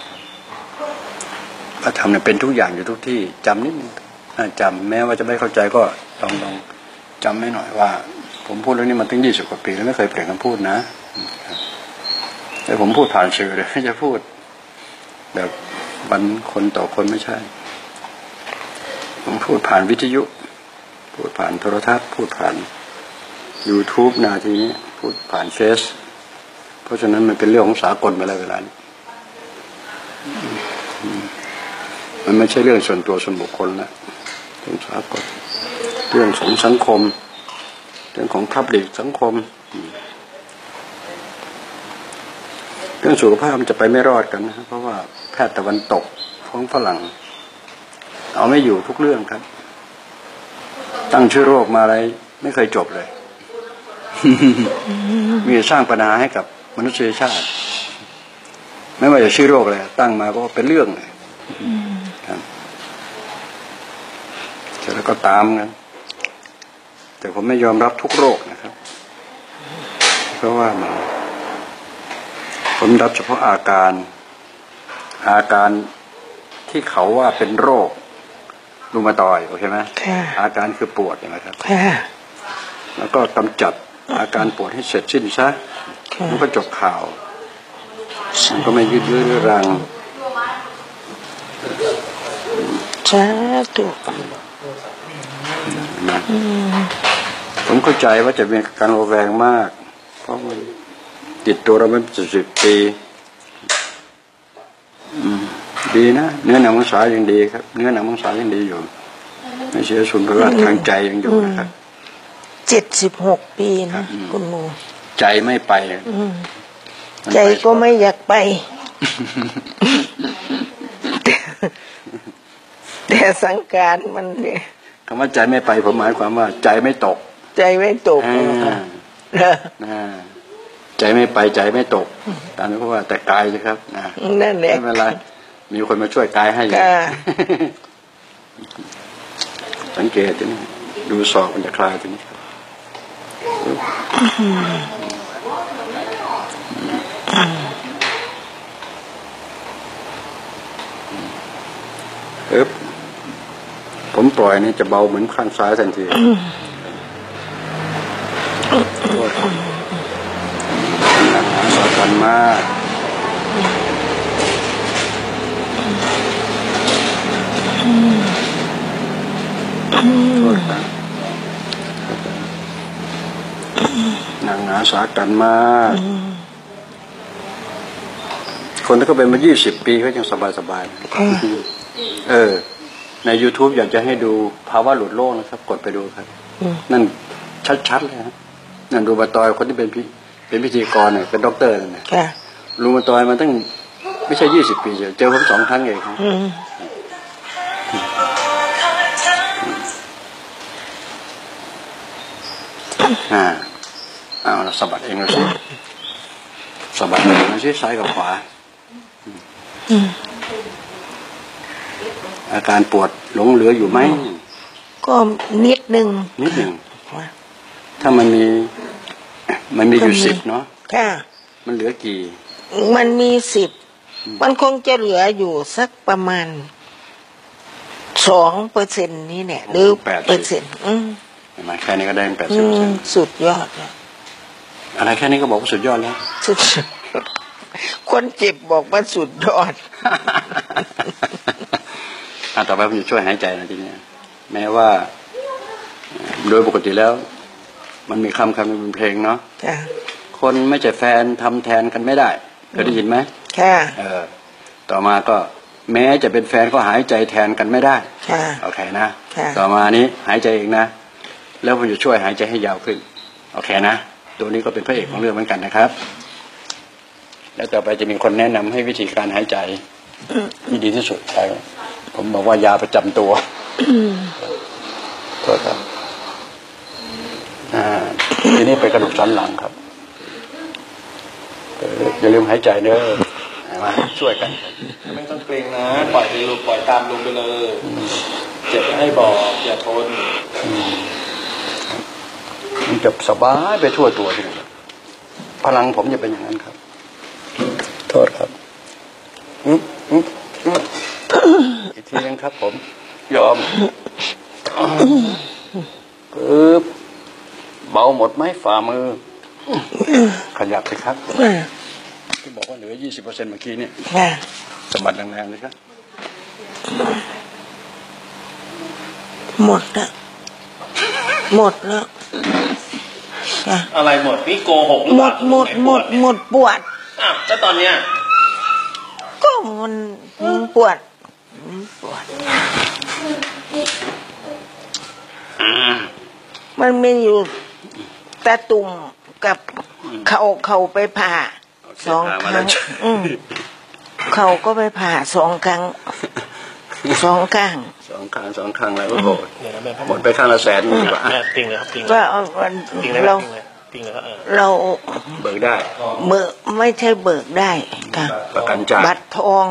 พระธรรมเนี่ยเป็นทุกอย่างอยู่ทุกที่จำนิดนึงอ่าจำแม้ว่าจะไม่เข้าใจก็ลองลองจำไม่หน่อยว่า ผมพูดเรื่องนี้มาตั้งยี่สิบกว่าปีแล้วไม่เคยเปลี่ยนคำพูดนะอืมครับ แต่ผมพูดผ่านสื่อเลยไม่จะพูด แบบบันคนต่อคนไม่ใช่ ผมพูดผ่านวิทยุ พูดผ่านโทรทัศน์ พูดผ่าน YouTube นาทีนี้ พูดผ่านเฟซเพราะฉะนั้นมันเป็นเรื่องของสากลมาแล้วเวลานี้มันไม่ใช่เรื่องส่วนตัวส่วนบุคคลแล้วเรื่องสากลเรื่องของสังคม เรื่องของทับลิกสังคม เรื่องสุขภาพมันจะไปไม่รอดกันนะครับเพราะว่าแพทย์ตะวันตกของฝรั่ง เอาไม่อยู่ทุกเรื่องครับ ตั้งชื่อโรคมาอะไร ไม่เคยจบเลย มีสร้างปัญหาให้กับมนุษยชาติ ไม่ว่าจะชื่อโรคอะไรตั้งมาก็เป็นเรื่องเลยครับเสร็จแล้วก็ตามกันแต่ผมไม่ยอมรับทุกโรคนะครับ เพราะว่ามัน ผมรับเฉพาะอาการ อาการที่เขาว่าเป็นโรครูมาตอยด์โอเคไหมค่ะอาการคือปวดอย่างไรครับค่ะแล้วก็กำจัดอาการปวดให้เสร็จสิ้นซะค่ะมันก็จบข่าวมันก็ไม่ยืดเยื้อเรื้อรังสาธุนะผมเข้าใจว่าจะมีการระแวงมาก เพราะมัน ติดตัวเราเป็นสิบสิบปีอืมดีนะเนื้อหนังมังสายังดีครับ เนื้อหนังมังสายังดีอยู่ ไม่เสียสุนทรภทางใจยังอยู่นะครับเจ็ดสิบหกปีนะคุณหมูใจไม่ไปมันใจไปก็ไม่อยากไปแต่แต่สังการมันเนี่ยคำว่าใจไม่ไปผมหมายความว่า ใจไม่ตก ใจไม่ตกอ่าเนอะนะ ใจไม่ไปใจไม่ตกตามนี้เพราะว่าแต่กายสิครับนะนั่นแหละไม่เป็นไรมีคนมาช่วยกายให้อยู่ค่ะสังเกตทีนี้ดูศอกมันจะคลายทีนี้ครับเอ๊บผมปล่อยนี่จะเบาเหมือนข้างซ้ายทันทีโทษครับหนักหนาสากัน มาก โทษครับหนังหนาสากันมาก คนที่เขาเป็นมายี่สิบปีเขายังสบายสบายๆเออ ใน YouTube อยากจะให้ดูภาวะหลุดโลกนะครับ กดไปดูครับ นั่นชัดๆเลยครับนั่นรูมาตอยคนที่เป็นพิ เป็นพิธีกรเนี่ยเป็นด็อกเตอร์นั่นนะค่ะรูมาตอยมันตั้งไม่ใช่ยี่สิบปีเดียวเจอผมสองครั้งเองครับอืมอ่าเอาละสะบัดเองเลยสิสะบัดเองเลยสิซ้ายกับขวาอาการปวดหลงเหลืออยู่ไหมก็นิดนึงนิดหนึ่งถ้ามันมี มันมีอยู่ก็มีสิบเนาะค่ะ มันเหลือกี่ มันมีสิบ มันคงจะเหลืออยู่สักประมาณสองเปอร์เซ็นต์นี่เนี่ยหรือเปอร์เซ็นต์อืมเห็นไหมแค่นี้ก็ได้แปดอืสิบเปอร์เซ็มนต์สุดยอดเลยอะไรแค่นี้ก็บอกว่าสุดยอดแล้วสุดคนเจ็บบอกว่าสุดยอดอะต่อไปผมจะช่วยหายใจนะทีเนี้ยแม้ว่าเอ่อโดยปกติแล้ว มันมีคำคำหนึ่งเป็นเพลงเนาะค่ะคนไม่ใช่แฟนทำแทนกันไม่ได้เคยได้ยินไหมค่ะเออ ต่อมาก็แม้จะเป็นแฟนก็หายใจแทนกันไม่ได้ค่ะโอเคนะค่ะต่อมานี้หายใจเองนะ แล้วผมจะช่วยหายใจให้ยาวขึ้นโอเคนะตัวนี้ก็เป็นพระเอกของเรื่องเหมือนกันนะครับ แล้วต่อไปจะมีคนแนะนำให้วิธีการหายใจที่ดีที่สุดใช่ผมบอกว่ายาประจำตัวโทษครับอ่า ทีนี้ไปกระดูกสันหลังครับเอออย่าลืมหายใจเด้อมาช่วยกัน ไม่ต้องเกรงนะ ปล่อยไปลูกปล่อยตามลงไปเลย เจ็บให้บอกอย่าทนมันจะสบายไปทั่วตัวทีเดียวพลังผมจะเป็นอย่างนั้นครับ โทษครับอืมอืมอืมอีกทีนึงครับผม ยอมปึ๊บ เบาหมดไหมฝ่ามือ ขยับสิครับที่บอกว่าเหลือยี่สิบเปอร์เซ็นต์เมื่อกี้เนี่ยค่ะสะบัดแรงๆเลยครับ หมดแล้วหมดแล้วค่ะอะไรหมดนี่โกหกรือหมเปล่าดหมดหมดหมดปวดอ้าวแล้วตอนเนี้ยก็มันปวดมันปวดมันมีอยู่ ตาตุ่มกับเขาเขาไปผ่าสองครั้งอืมเขาก็ไปผ่าสองครั้งสองครั้งสองครั้งสองครั้งแล้วโอ้โหเดี๋ยวนะแม่หมดไปข้างละแสนดีกว่าแม่ติงเลยครับติงเลยก็เอาวันติงเลยเราติงเลยติงเลยครับเออเราเบิกได้เบิกไม่ใช่เบิกได้ค่ะประกันจ่ายบัตรทอง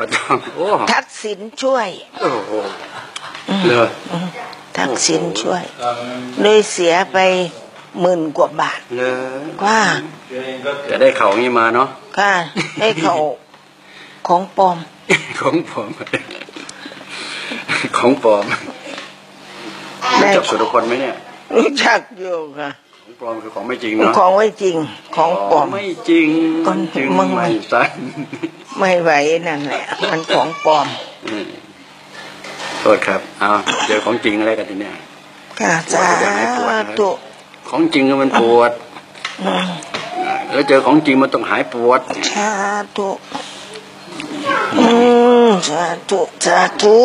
บัตรทองโอ้ทักษิณช่วยโอ้โหเลยทักษิณช่วยเลยเสียไป หมื่นกว่าบาทเลยว่าจะได้เข่างี้มาเนาะค่ะให้เขาของปลอม ของปลอม ของปลอมได้รู้จักสุรพลไหมเนี่ยรู้จักอยู่ค่ะของปลอมคือของไม่จริงเนาะของไม่จริง ของปลอมไม่จริงก็จึงมึงไม่สั้นไม่ไหวนั่นแหละมันของปลอมอืมโทษครับเอาเจอของจริงอะไรกันทีเนี่ยค่ะสาธุ ของจริงมันปวดอืมแล้วเจอของจริงมันต้องหายปวดสาธุอืมสาธุสาธุ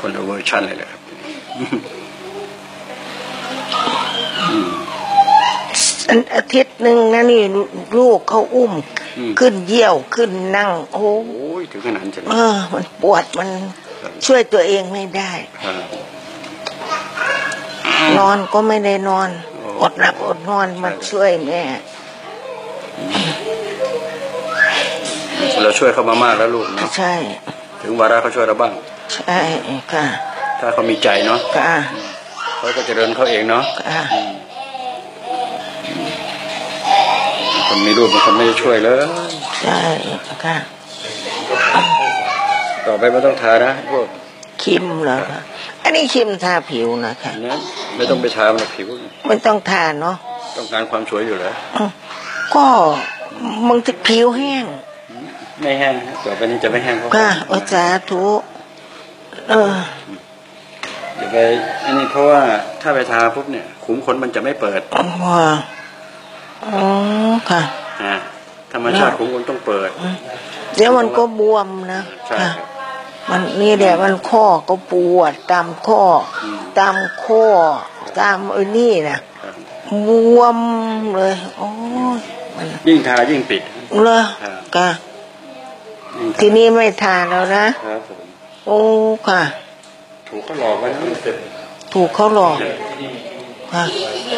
คนละเวอร์ชันเลยแหละครับอันอาทิตย์หนึ่งนะนี่ลูกเขาอุ้มอืมขึ้นเยี่ยวขึ้นนั่ง โอ้โอ้ยถึงขนาดนั้นจะเออ มันปวดมัน ช่วยตัวเองไม่ได้ครับนอนก็ไม่ได้นอนโอ้อดหลับอดนอนมาช่วยแม่เราช่วยเขามามากแล้วลูกเนาะใช่ ถึงวาระเขาช่วยเราบ้าง ใช่ค่ะ ถ้าเขามีใจเนาะค่ะเขาก็เจะเดินเขาเองเนาะค่ะคนมีรูปบางคนไม่ได้ช่วยเลยใช่ค่ะ ต่อไปไม่ต้องทานะพวกครีมเหรอคะอันนี้ครีมทาผิวนะคะนั้นไม่ต้องไปทามันผิวไม่ต้องทาเนาะต้องการความสวยอยู่แล้วอืมก็มึงจะผิวแห้ง ไม่แห้งฮะต่อไปนี้จะไม่แห้งเพราะค่ะโอสาธุเออเดี๋ยวไปอันนี้เพราะว่าถ้าไปทาปุ๊บเนี่ย ขุมขนมันจะไม่เปิดว่าอ๋อค่ะอ่าธรรมชาติขุมขนต้องเปิด เดี๋ยวมันก็บวมนะใช่ค่ะครับ มันนี่แหละมันข้อก็ปวดตามข้ออมตามข้อ ตามไอ้นี่นะครับบวมเลยโอ้ยมันยิ่งทายิ่งปิดเลอครับค่ะยิ่งทาทีนี้ไม่ทานแล้วนะครับผมโอ้ค่ะ ถูกเขาหลอกไว้นะถูกเขาหลอกค่ะ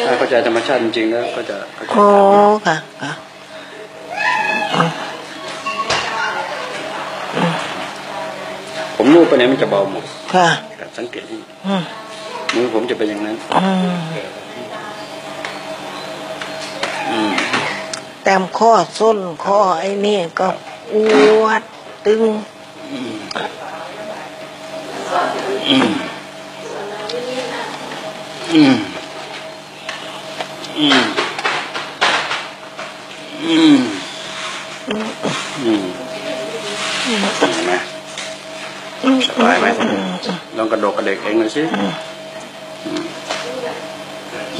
ถ้าเข้าใจธรรมชาติจริงๆแล้วก็จะเข้าใจโอ้ค่ะค่ะ ผมรูปไปเนี่ยมันจะเบาหมดค่ะครับสังเกตที่อืมมือผมจะเป็นอย่างนั้นอืมอืมตามข้อส้นข้อไอ้นี่ก็ปวดตึงอืม สบายไหมลองกระโดดกระเดกเองหน่อยสิอืม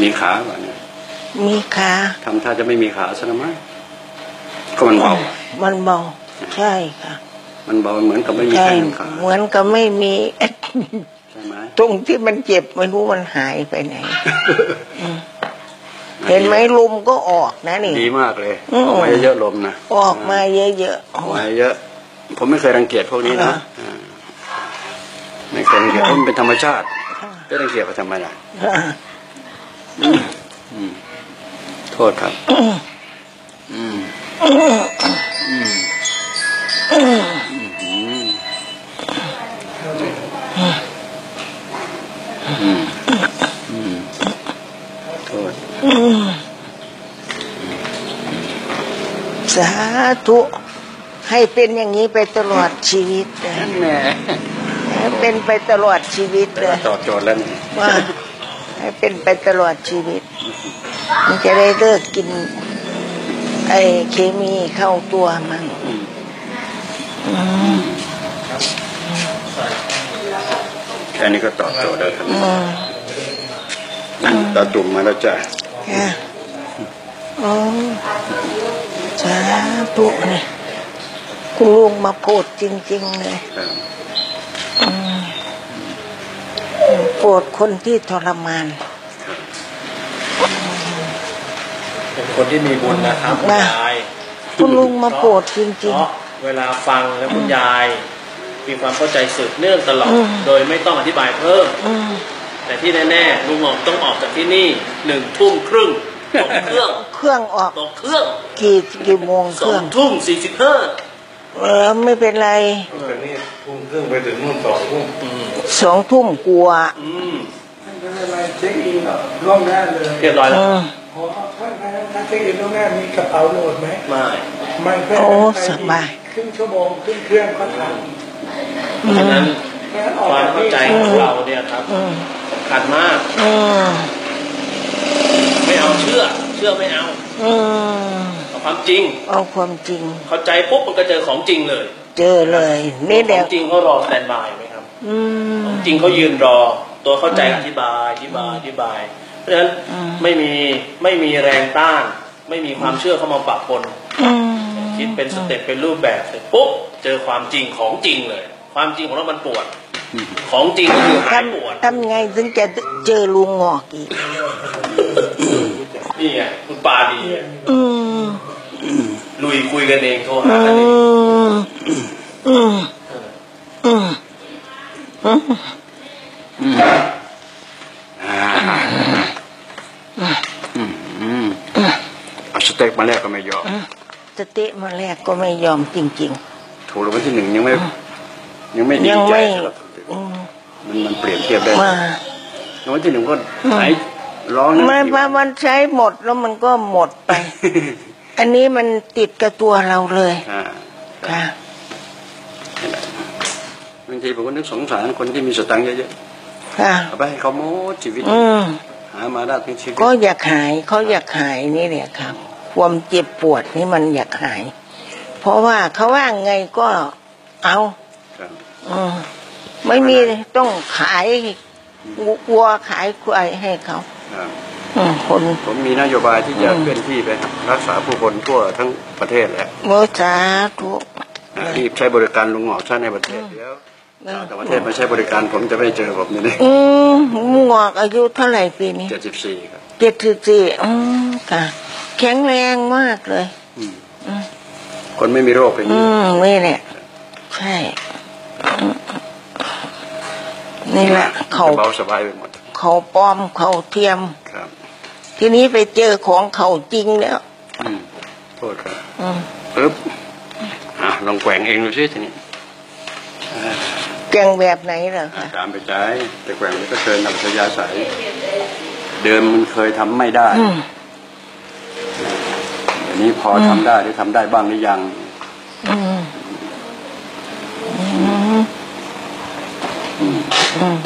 มีขาป่ะเนี่ยมีขาทำท่าจะไม่มีขาซะนะมั้งก็มันเบา มันเบา ใช่ค่ะ มันเบาเหมือนกับไม่มีใช่แข้งขาเหมือนกับไม่มีใช่ไหมตรงที่มันเจ็บไม่รู้มันหายไปไหนเห็นไหมลมก็ออกนะนี่ดีมากเลยอืมออกมาเยอะๆลมนะออกมาเยอะออกมาเยอะ ผมไม่เคยรังเกียจพวกนี้นะอ่าอ่า ไม่เคยรังเกียจเพราะมันเป็นธรรมชาติไม่รังเกียจก็ทำไมล่ะโทษครับโทษสาธุให้เป็นอย่างนี้ไปตลอดชีวิตนั่นแหละ เป็นไปตลอดชีวิตแต่เลว่ายตอบโจทย์แล้วนี่ว่าให้เป็นไปตลอดชีวิต มันจะได้เลิกกิน ไอ้เคมีเข้าตัวมั่งแค่นี้ก็ตอบโจทย์แล้วครับอืมตาตุ่มมาแล้วจ้ะค่ะโอ้สาธุนี่คุณลุงมาพูดจริง ๆ เลย ครับ โปรดคนที่ทรมาน เป็นคนที่มีบุญนะครับคุณนะยายคุณลุงมาโปรดจริง เพราะเวลาฟังแล้วคุณยาย มีความเข้าใจสืบเนื่องตลอดอืมโดยไม่ต้องอธิบายเพิ่มๆอืมแต่ที่แน่ๆลุงหมอกต้องออกจากที่นี่หนึ่งทุ่มครึ่งตกเครื่อง เครื่องออกตกเครื่อง กี่กี่โมงสเคอรื่อง งทุ่มสี่สิบห้า เออไม่เป็นไรจากนี้ทุ่มครึ่งไปถึงนู่นสองทุ่มสองทุ่มกลัวาอืมไม่เป็นไรเช็คอินล่วงหน้าเลยเรียบร้อยแล้วอืมอ๋อถ้าถ้าเช็คอินล่วงหน้ามีกระเป๋าโหลดไหมไม่ไม่แค่โอ้ไปสบายครึ่งชั่วโมงขึ้นเครื่องก็ทันเพราะฉะนั้นแค่นั้นออกความจากเข้านี่ใจของเราเนี่ยครับอืมสำคัญมากอืมไม่เอาเชื่อ เชื่อไม่เอาอืมเอา ความจริง เอาความจริง เข้าใจปุ๊บมันก็เจอของจริงเลย เจอเลยนี่ขแหละองจริงเขารอสแตนบายไหมครับอืมของจริงเขายืนรอ ตัวเข้าใจอธิบายอธิบายอธิบาย เพราะฉะนั้นอืมไม่มีไม่มีแรงต้าน ไม่มีความเชื่อเข้ามาปะปนอืมคิดเป็นสเต็ปเป็นรูปแบบเสร็จปุ๊บเจอความจริงของจริงเลย ความจริงของเรามันปวดของจริงก็คือหายปวดทำทำไงถึงจะเจอลุงงอกอีกนี่ไงคุณปาดีไงอืม ลุยคุยกันเองโทรอืหากันเองมอืมอืมอืมอ่าอืมอืมเอาสเต็กมาแลกก็ไม่ยอมสเตะมาแรกก็ไม่ยอมจริงถูกรางวัลที่หนึ่งยังไม่ ยังไม่ๆดียังใจไม่ครับอืมมันมันเปรียบเทียบได้มารางวัลที่หนึ่งก็ไหนร้องนะมันมันมันใช้หมดแล้วมันก็หมดไป อันนี้มันติดกับตัวเราเลยอ่าค่ะ บางทีผมก็นึกสงสารคนที่มีสตังค์เยอะค่ะ ๆเอาไปให้เขาหมดชีวิต อืม หามาได้ทั้งชีวิตก็อยากหายเขาอยากหายนี่แหละครับ ความเจ็บปวดนี่มันอยากหาย เพราะว่าเขาว่าไงก็เอาครับ อืมไม่มีต้องขายวัวขายควายให้เขา ครับอืม คนผมมีนโยบายที่จะอืมเคลื่อนที่ไปรักษาผู้คนทั่วทั้งประเทศแหละโมสาธุอ่ารีบใช้บริการลุงหงอกใช้ในประเทศเดี๋ยวชาวต่างประเทศมาใช้บริการผมจะไม่เจอผมนี่นี่อืมงอกอายุเท่าไหร่ปีนี้เจ็ดสิบสี่ครับเจ็ดสิบสี่อืมค่ะ แข็งแรงมากเลยอืมอืมคนไม่มีโรคเป็นอืนี้มนี่แหละใช่อืมนี่แหละเขาจะเบาสบายไปหมด เขาปลอมเขาเทียมครับ ทีนี้ไปเจอของเขาจริงแล้วอืมโทษครับอืมปึ๊บอะลองแกว่งเองดูสิทีนี้อ่าแกงแบบไหนเหรอคะตามไปใจายแต่แกว่งแล้วก็เชิญนำพยาสายเดิมมันเคยทำไม่ได้อืมเดี๋ยวนี้พอทำได้หรือทำได้บ้างหรือยังอืมอืมอืม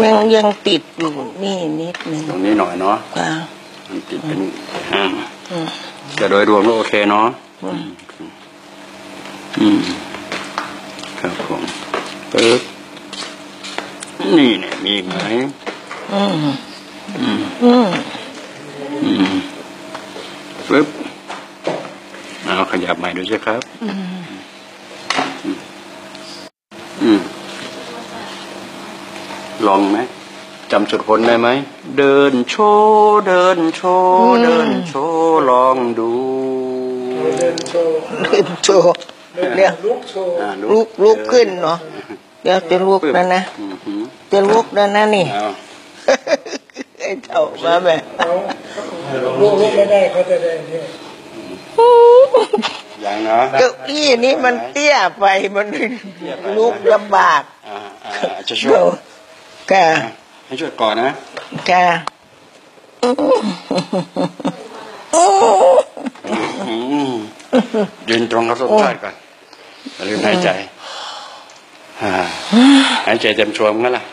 ยังยังติดอยู่นี่นิดหนึ่งตรงนี้หน่อยเนาะค่ะมันติดเป็นห้างแต่โดยรวมก็โอเคเนาะอืมครับผมปึ๊บนี่เนี่ยมีอีกไหมอืมอืมอืมอืมปึ๊บเอาขยับใหม่ดูสิครับ อืม ลองไหมจำสุดผลได้ไหม เดินโชว์เดินโชว์เดินโชว์ลองดู เดินโชว์ลืมโชว์เดี๋ยวลุกโชว์อ่าลุกลุกขึ้นเนาะเดี๋ยวจะลุกแล้วนะอืมหือจะลุกแล้วนะนี่เอาไอ้เจ้ามาแบบเขาลุกลุกไม่ได้เขาจะได้เนี่ยอย่างเนาะเก้าอี้นี้มันเตี้ยไปมันลุกลำบากอ่าอ่าจะช่วยเดี๋ยว ค่ะให้ช่วยก่อนนะค่ะอืมยืนตรงกับต้นไม้ก่อนอย่าลืมหายใจอ่าหายใจเต็มชวมงั้นล่ะ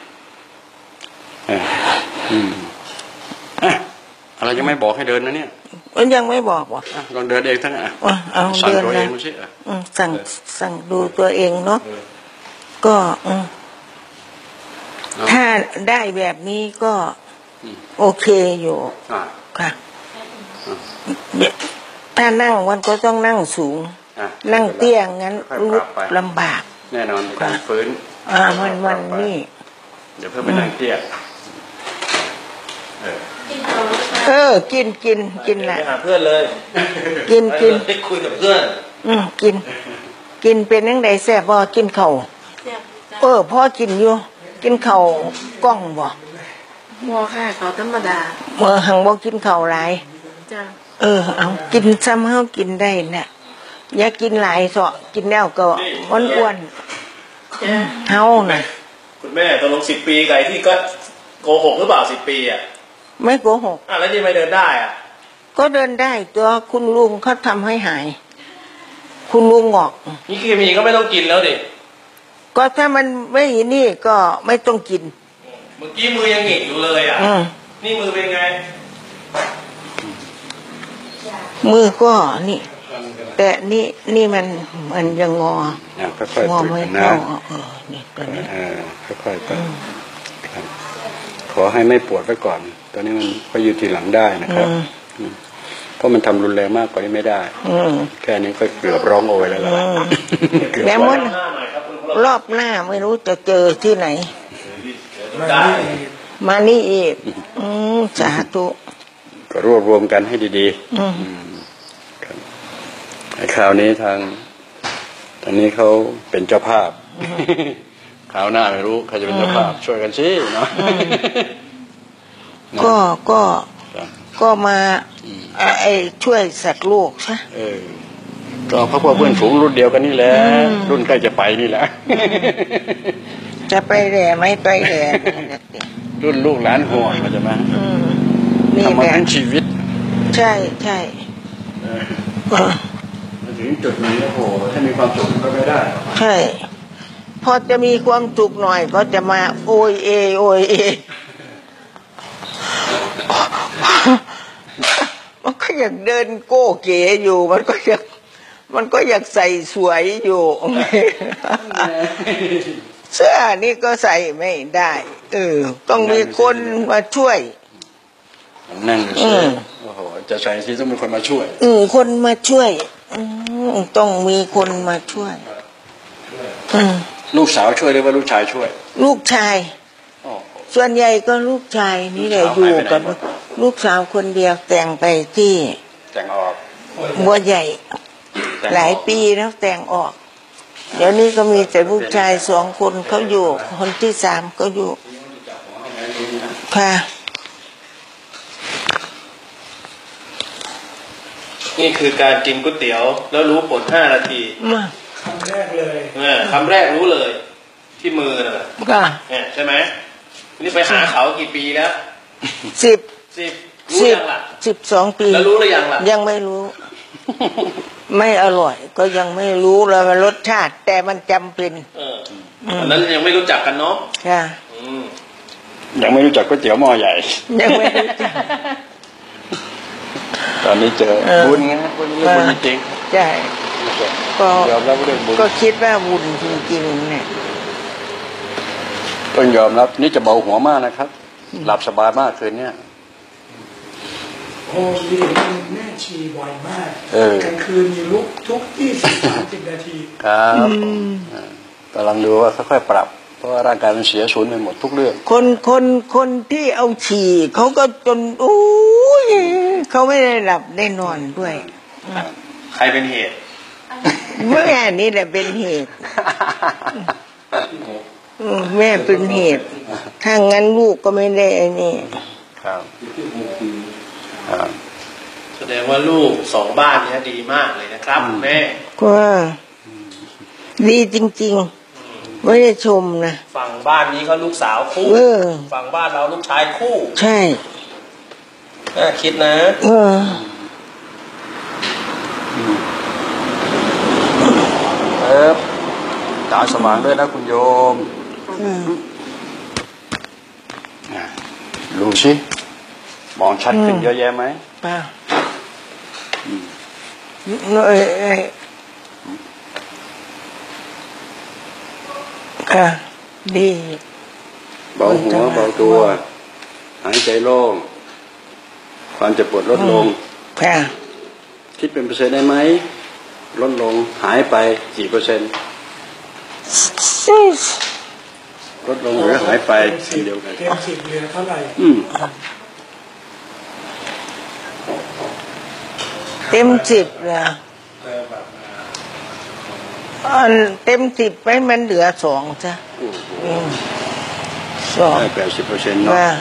อ่าอืมอะอะไรยังไม่บอกให้เดินนะเนี่ยมันยังไม่บอกว่ะอะลองเดินเองทั้งอะอะเอาสั่งเดินตัวเอนะงดูสิอะอืมสั่งสั่งดูตัวเองเนาะก็อืมเอา ถ้าได้แบบนี้ก็อืมโอเคอยู่อะค่ะถ้านั่งมันก็ต้องนั่งสูงอะนั่งเตี้ยงั้นค่อยๆปลุรักบไปลำบาก แน่นอนในการฟื้นอ่ามันมันนี่เดี๋ยวเพิ่มไปนั่งเตี้ยเออเออกินกินกินแหไปละหาเพื่อนเลย กินกินไปคุยกับเพื่อน อืมกิน กินเป็นยังไงแซ่บบ่กินเข่าวเออพ่อกินอยู่ กินเข่าวกล้องบ่มอค่ะเขาธรรมดาเมื่อหังบ่กินเข่าวหลาย จ้าเออ เอากินซ้ำเฮากินได้น่ะอย่ากินหลายเสาะกินแล้วก็อ้วนจ้าๆเฮาน่ะ คุณแม่ตกลงสิบปีไก่ที่ก็โกหกหรือเปล่าสิบปีอะไม่โกหก อะแล้วนี่ไม่เดินได้อะก็เดินได้ตัวคุณลุงเขาทำให้หาย คุณลุงบอก นี่เคมีก็ไม่ต้องกินแล้วดิ ก็ถ้ามันไม่นี่ก็ไม่ต้องกิน เมื่อกี้มือยังหงิกอยู่เลยอะอืมนี่มือเป็นไง มือก็นี่ แต่นี่นี่มันมันยังงอ อะค่อยงอๆฝึกไม่นะเข้าเออนี่ตัวนี้เออค่อยๆไปครับขอให้ไม่ปวดไว้ก่อน ตอนนี้มันไปอยู่ทีหลังได้นะครับอืมอืมเพราะมันทำรุนแรงมากกว่านี้ไม่ได้ อืม แค่นี้ก็เกือบร้องโอยแล้วล่ะอืมเกือบแล้วร้มัองนหน้าหน่อยค รับคุณพลรอบหน้าไม่รู้จะเจอที่ไหนได้มานี่อีกอืมสาธุก็รวบรวมกันให้ดีอืมๆอืมครับไอ้คราวนี้ทางทางนี้เขาเป็นเจ้าภาพคราวหน้าไม่รู้ใครจะเป็นเจ้าภาพ ช่วยกันสิเนาะก็ก็ครับก็มาอะไอ้ช่วยสัตว์ลูกใช่เออ ก็เพราะพวกเพื่อนฝูงรุ่นเดียวกันนี่แหละรุ่นใกล้จะไปนี่แหละจะไปแหล่ไม่ไปแหล่รุ่นลูกหลานห่วงมันจะมาอืมนี่ทำแหมาละทั้งชีวิต ใช่ใช่เออเออมาถึงจุดนี้โอ้โหถ้ามีความสุขก็ไม่ได้ใช่พอจะมีความสุขหน่อยก็จะมาโอยเอโอยเอมันก็อยากเดินโก้เก๋อยู่มันก็อยาก มันก็อยากใส่สวยอยู่ เสื้อนี่ก็ใส่ไม่ได้เออต้องมีคนมาช่วยนั่งดูอืสิมโอ้โหจะใส่ที่ต้องมีคนมาช่วย อืมคนมาช่วยอืมต้องมีคนมาช่วย อืมลูกสาวช่วยหรือว่าลูกชายช่วย ลูกชายโอ้โหส่วนใหญ่ก็ลูกชายนี่แหละลูอกสาวยู่กับหายไปไหนลูกสาวคนเดียวแต่งไปที่ แต่งออกบัวใหญ่แต่งออก หลายปีแล้วแต่งออก เดี๋ยวนี้ก็มีแต่ลูกชายสองคนเขาอยู่ คนที่สามก็อยู่ค่ะนี่คือการกินก๋วยเตี๋ยว แล้วรู้ผลห้านาทีมาคำแรกเลยเออคำแรกรู้เลย ที่มือน่ะค่ะเนี่ยใช่ไหมนี่ไปหาเขากี่ปีแล้วสิบสิบรู้สิบยังล่ะสิบสองปี แล้วรู้หรือยังล่ะยังไม่รู้ ไม่อร่อย ก็ยังไม่รู้เลยว่ารสชาติ แต่มันจำเป็นเออตอนนั้นยังไม่รู้จักกันเนาะค่ะอืมยังไม่รู้จักก๋วยเตี๋ยวหม้อใหญ่ ยังไม่รู้จัก ตอนนี้เจอเออ บุญไงบุญเรื่องบุญจริงใช่ๆก็ยอมรับว่าเรื่องบุญก็คิดว่าบุญจริงๆเนี่ย ต้องยอมรับนี่จะเบาหัวมากนะครับ หลับสบายมากคืนเนี้ย โอ้ดีมันแม่ชีบ่อยมากเออกลางคืนมีลุกทุกที่สิบสามสิบนาที ครับอ่ากำลังดูว่าค่อยๆปรับ เพราะว่าร่างกายมันเสียศูนย์ไปหมดทุกเรื่อง คนคนคนที่เอาฉี่เขาก็จนโอ้ยเขาไม่ได้หลับได้นอนด้วย ใครเป็นเหตุแม่นี่แหละเป็นเหตุอืมแม่เป็นเหตุถ้างั้นลูกก็ไม่ได้ไอ้นี่ครับครับ แสดงว่าลูกสองบ้านเนี้ยดีมากเลยนะครับ แม่ก็ว่าดีจริง ๆ ไม่ได้ชมนะฝั่งบ้านนี้ก็ลูกสาวคู่เออฝั่งบ้านเราลูกชายคู่ ใช่น่าคิดนะเออเออตาสว่างด้วยนะคุณโยมอืมอะดูสิ มองชัดขึ้นเยอะแยะไหมป่าเอ้ยเอ้ยค่ะดีเบาหัวเบาตัว หายใจโล่งความเจ็บปวดลดลงค่ะคิดเป็นเปอร์เซ็นต์ได้ไหมลดลงหายไปกี่เปอร์เซ็นต์ลดลงหรือหายไปทีเดียวกันเต็มสิบเหลือเท่าไหร่ อืม เต็มสิบเหรออันเต็มสิบไปมันเหลือสองจ้ะอืมสองได้แปดสิบเปอร์เซ็นต์เนาะว่า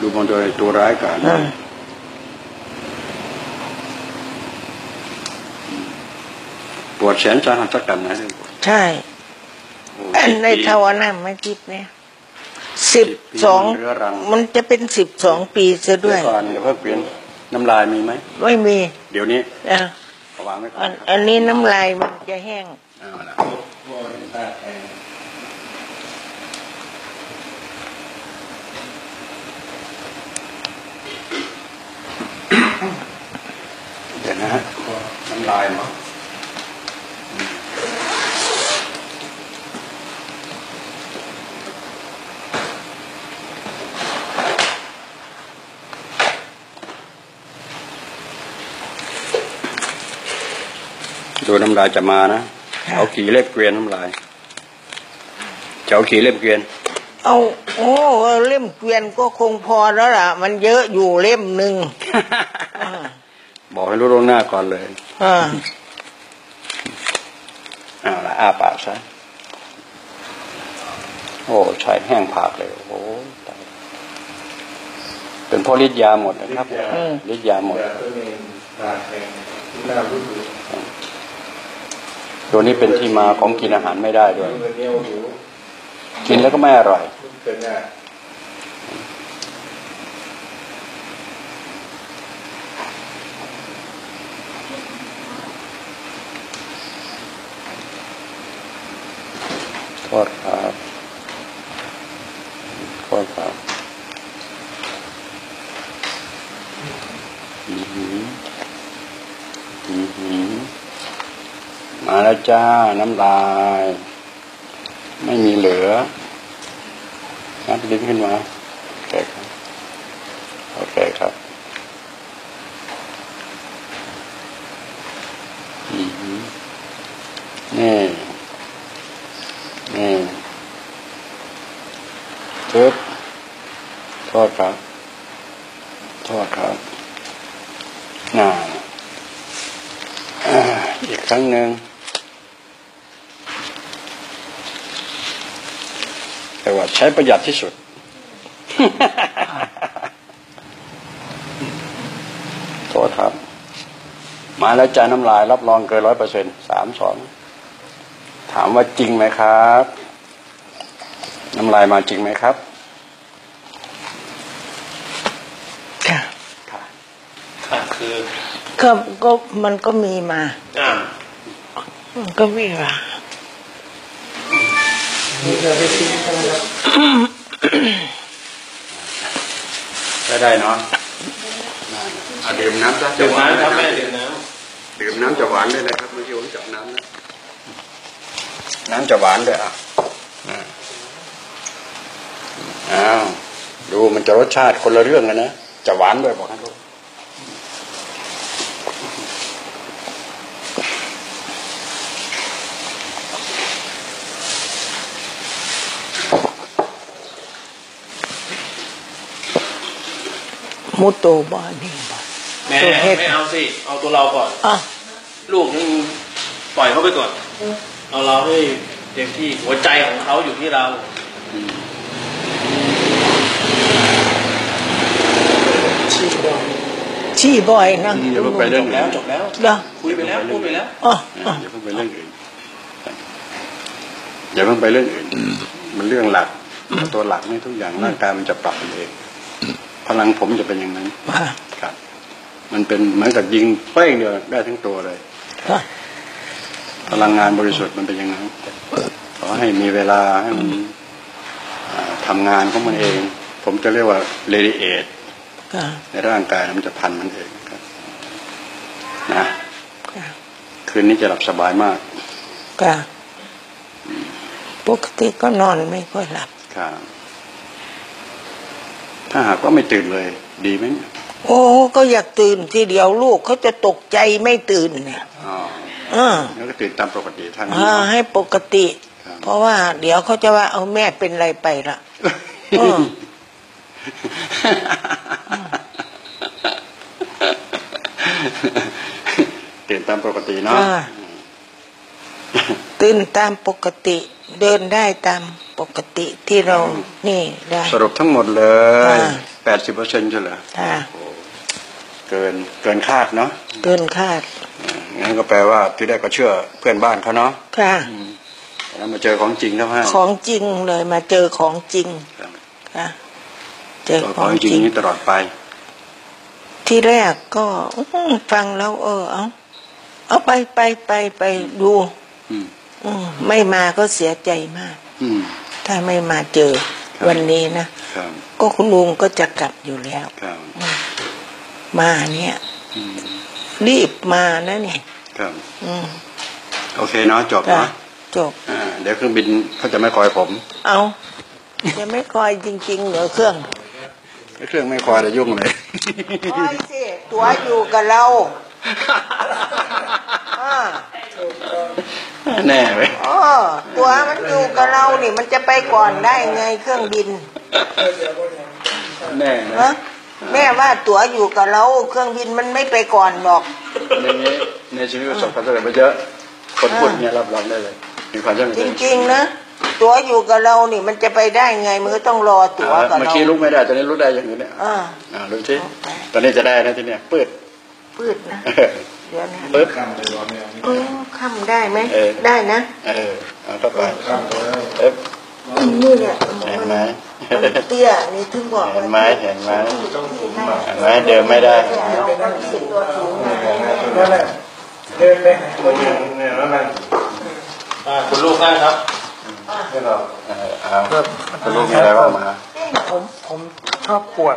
ดูมันตัวตัวร้ายกาจอืมปวดแสนสาหัสกันนะเรื่องปวดใช่โอ้อันในสิบปีทวารไม่คิดเนี่ยสิบสองเรื้อรังมันจะเป็นสิบสองปีซะด้เดี๋วยยวก่อนเดี๋ยวเพิ่งเปลี่ยน น้ำลายมีไหมไม่มี เดี๋ยวนี้อะเอาวางไว้ก่ออันนอันนี้น้ำลายมันจะแห้งเอาละเดี๋ยวนะฮะน้ำลายมั้ง ดูน้ำลายจะมานะค่ะเอาขี่เล็บเกวียนน้ำลายจะเอาขี่เล็บเกวียน เอาโอ้เล่มเกวียนก็คงพอแล้วล่ะ มันเยอะอยู่เล่มหนึ่งอ่าบอกให้รู้ล่วงหน้าก่อนเลยอ่าเอาละอ้าปากซะโอ้ใช้แห้งผากเลยโอ้ตายเป็นเพ่อฤทธิ์ยาหมดนะครับฤทธิ์ยาหมด ตัวนี้เป็นที่มาของกินอาหารไม่ได้ด้วย กินแล้วก็ไม่อร่อย โทษครับโทษครับอือหืออือหือมา แล้วจ้า น้ำลาย ไม่มีเหลืองัดลิ้นขึ้นมาโอเคครับโอเคครับอือหือนี่นี่ปึ๊บโทษครับ โทษครับน่าอ่าอีกครั้งหนึ่งแต่ว่า ใช้ประหยัดที่สุด โทษครับ มาแล้วจานน้ำลาย รับรองเกินร้อยเปอร์เซ็นต์สามสองถามว่าจริงไหมครับ น้ำลายมาจริงไหมครับค่ะค่ะคือก็ก็มันก็มีมาอ่ามันก็มีมามีแต่ ไปทิ้งกันแล้วได้ได้เนาะอะดื่มน้ำซะดื่มน้ำครับจะหวาแม่นดื่มน้ดื่มน้ำจะหวานด้วยนะครับเมื่อกี้ผมจับน้ำนะน้ำจะหวานด้วยอะอ่าอ้าวดูมันจะรสชาติคนละเรื่องกันนะจะหวานด้วยบอกให้ดู มุตโตบอนี่บอำแม่ตัวเฮ็ดไม่เอาสิเอาตัวเราก่อนอะลูกนี่ปล่อยเขาไปก่อนเอาเราให้เต็มที่หัวใจของเขาอยู่ที่เราชีบอยชี้บอยนะอย่าเพิ่งไปเรื่องแล้อื่วนจบแล้วเหรอคุยไปแล้วพูดไปแล้วอ๋ออ่าอย่าเพิ่งไปเรื่องอื่นอย่าเพิ่งไปเรื่องอื่นมันเรื่องหลักตัวหลักนี่ทุกอย่างร่างกายมันจะปรับเอง พลังผมจะเป็นอย่างนั้นมาครับ มันเป็นเหมือนกับยิงเป้งเดียวได้ทั้งตัวเลยค่ะพลังงานบริสุทธิ์มันเป็นอย่างนั้นขอให้มีเวลาให้มันอ่าทำงานของมันเอง ผมจะเรียกว่าเรดิเอทค่ะในร่างกายมันจะพันมันเองครับนะค่ะคืนนี้จะหลับสบายมากค่ะปกติก็นอนไม่ค่อยหลับครับ ถ้าหากว่าไม่ตื่นเลย ดีไหมเนี่ยโอ้ก็อยากตื่นทีเดียวลูกเขาจะตกใจไม่ตื่นเนี่ยอ๋ออ่าแล้วก็ตื่นตามปกติทางนี้อ่าเนาะ ให้ปกติ ครับ เพราะว่า เดี๋ยวเขาจะว่าเอาแม่เป็นอะไรไปละอืมตื่นตามปกติเนาะอ่าตื่นตามปกติ เดินได้ตาม ปกติที่เรานี่ได้สรุปทั้งหมดเลยอ่าแปดสิบเปอร์เซ็นต์ใช่เหรอค่ะเกินเกินคาดเนาะเกินคาดอ่างั้นก็แปลว่าที่ได้ก็เชื่อเพื่อนบ้านเขาเนาะค่ะแล้วมาเจอของจริงแล้วฮะของจริงเลยมาเจอของจริงครับค่ะเจอตัวขขอองงจจริริงงนี้ตลอดไป ที่แรกก็อื้อหือฟังแล้วเออเอาเอาไปไปไปไปดูอืมอืมไม่มาก็เสียใจมากอืม ถ้าไม่มาเจอครับวันนี้นะครับก็คุณลุงก็จะกลับอยู่แล้วครับมาเนี่ยอืมรีบมานะเนี่ยครับอืมโอเคเนาะจบจ้ะเนาะจบอ่าเดี๋ยวเครื่องบินเขาจะไม่คอยผม เอาจะไม่คอยจริงๆเหรอเครื่องเครื่องไม่คอยจะยุ่งเลยคอยสิตัวอยู่กับเราอ่า แน่ไหมอ๋อตัวมันอยู่กับเรานี่มันจะไปก่อนได้ไงเครื่องบิน แน่ฮะนะแม่ว่าตัวอยู่กับเราเครื่องบินมันไม่ไปก่อนหรอกในนี้ในชีวิตประสบความสำเร็จมาเยอะคนพูดเนี่ยรับรองได้เลย มีความสำเร็จจริงๆนะตัวอยู่กับเรานี่มันจะไปได้ไงมันก็ต้องรอตัวอ่ากับเมื่อเรากี้ลุกไม่ได้ตอนนี้ลุกได้อย่างนี้เนี่ยอ่าอ่าลุกที่ตอนนี้จะได้นะที่เนี่ยปืดพืดนะ เดี๋ยวนะปึ๊บเออค่ำได้ไหมเออได้นะเออเอาเข้าไปปึ๊บนี่เนี่ยเห็นไหมมันเตี้ยนี่ถึงบอกเห็นไหมเห็นไหมเห็นไหมเดินไม่ได้นั่นแหละเดินไปหาคนอื่นเนี่ยแล้วมันอ่าคุณลูกนั่งครับเออเอาคุณลูกมีอะไรบ้างมาผมผมชอบปวด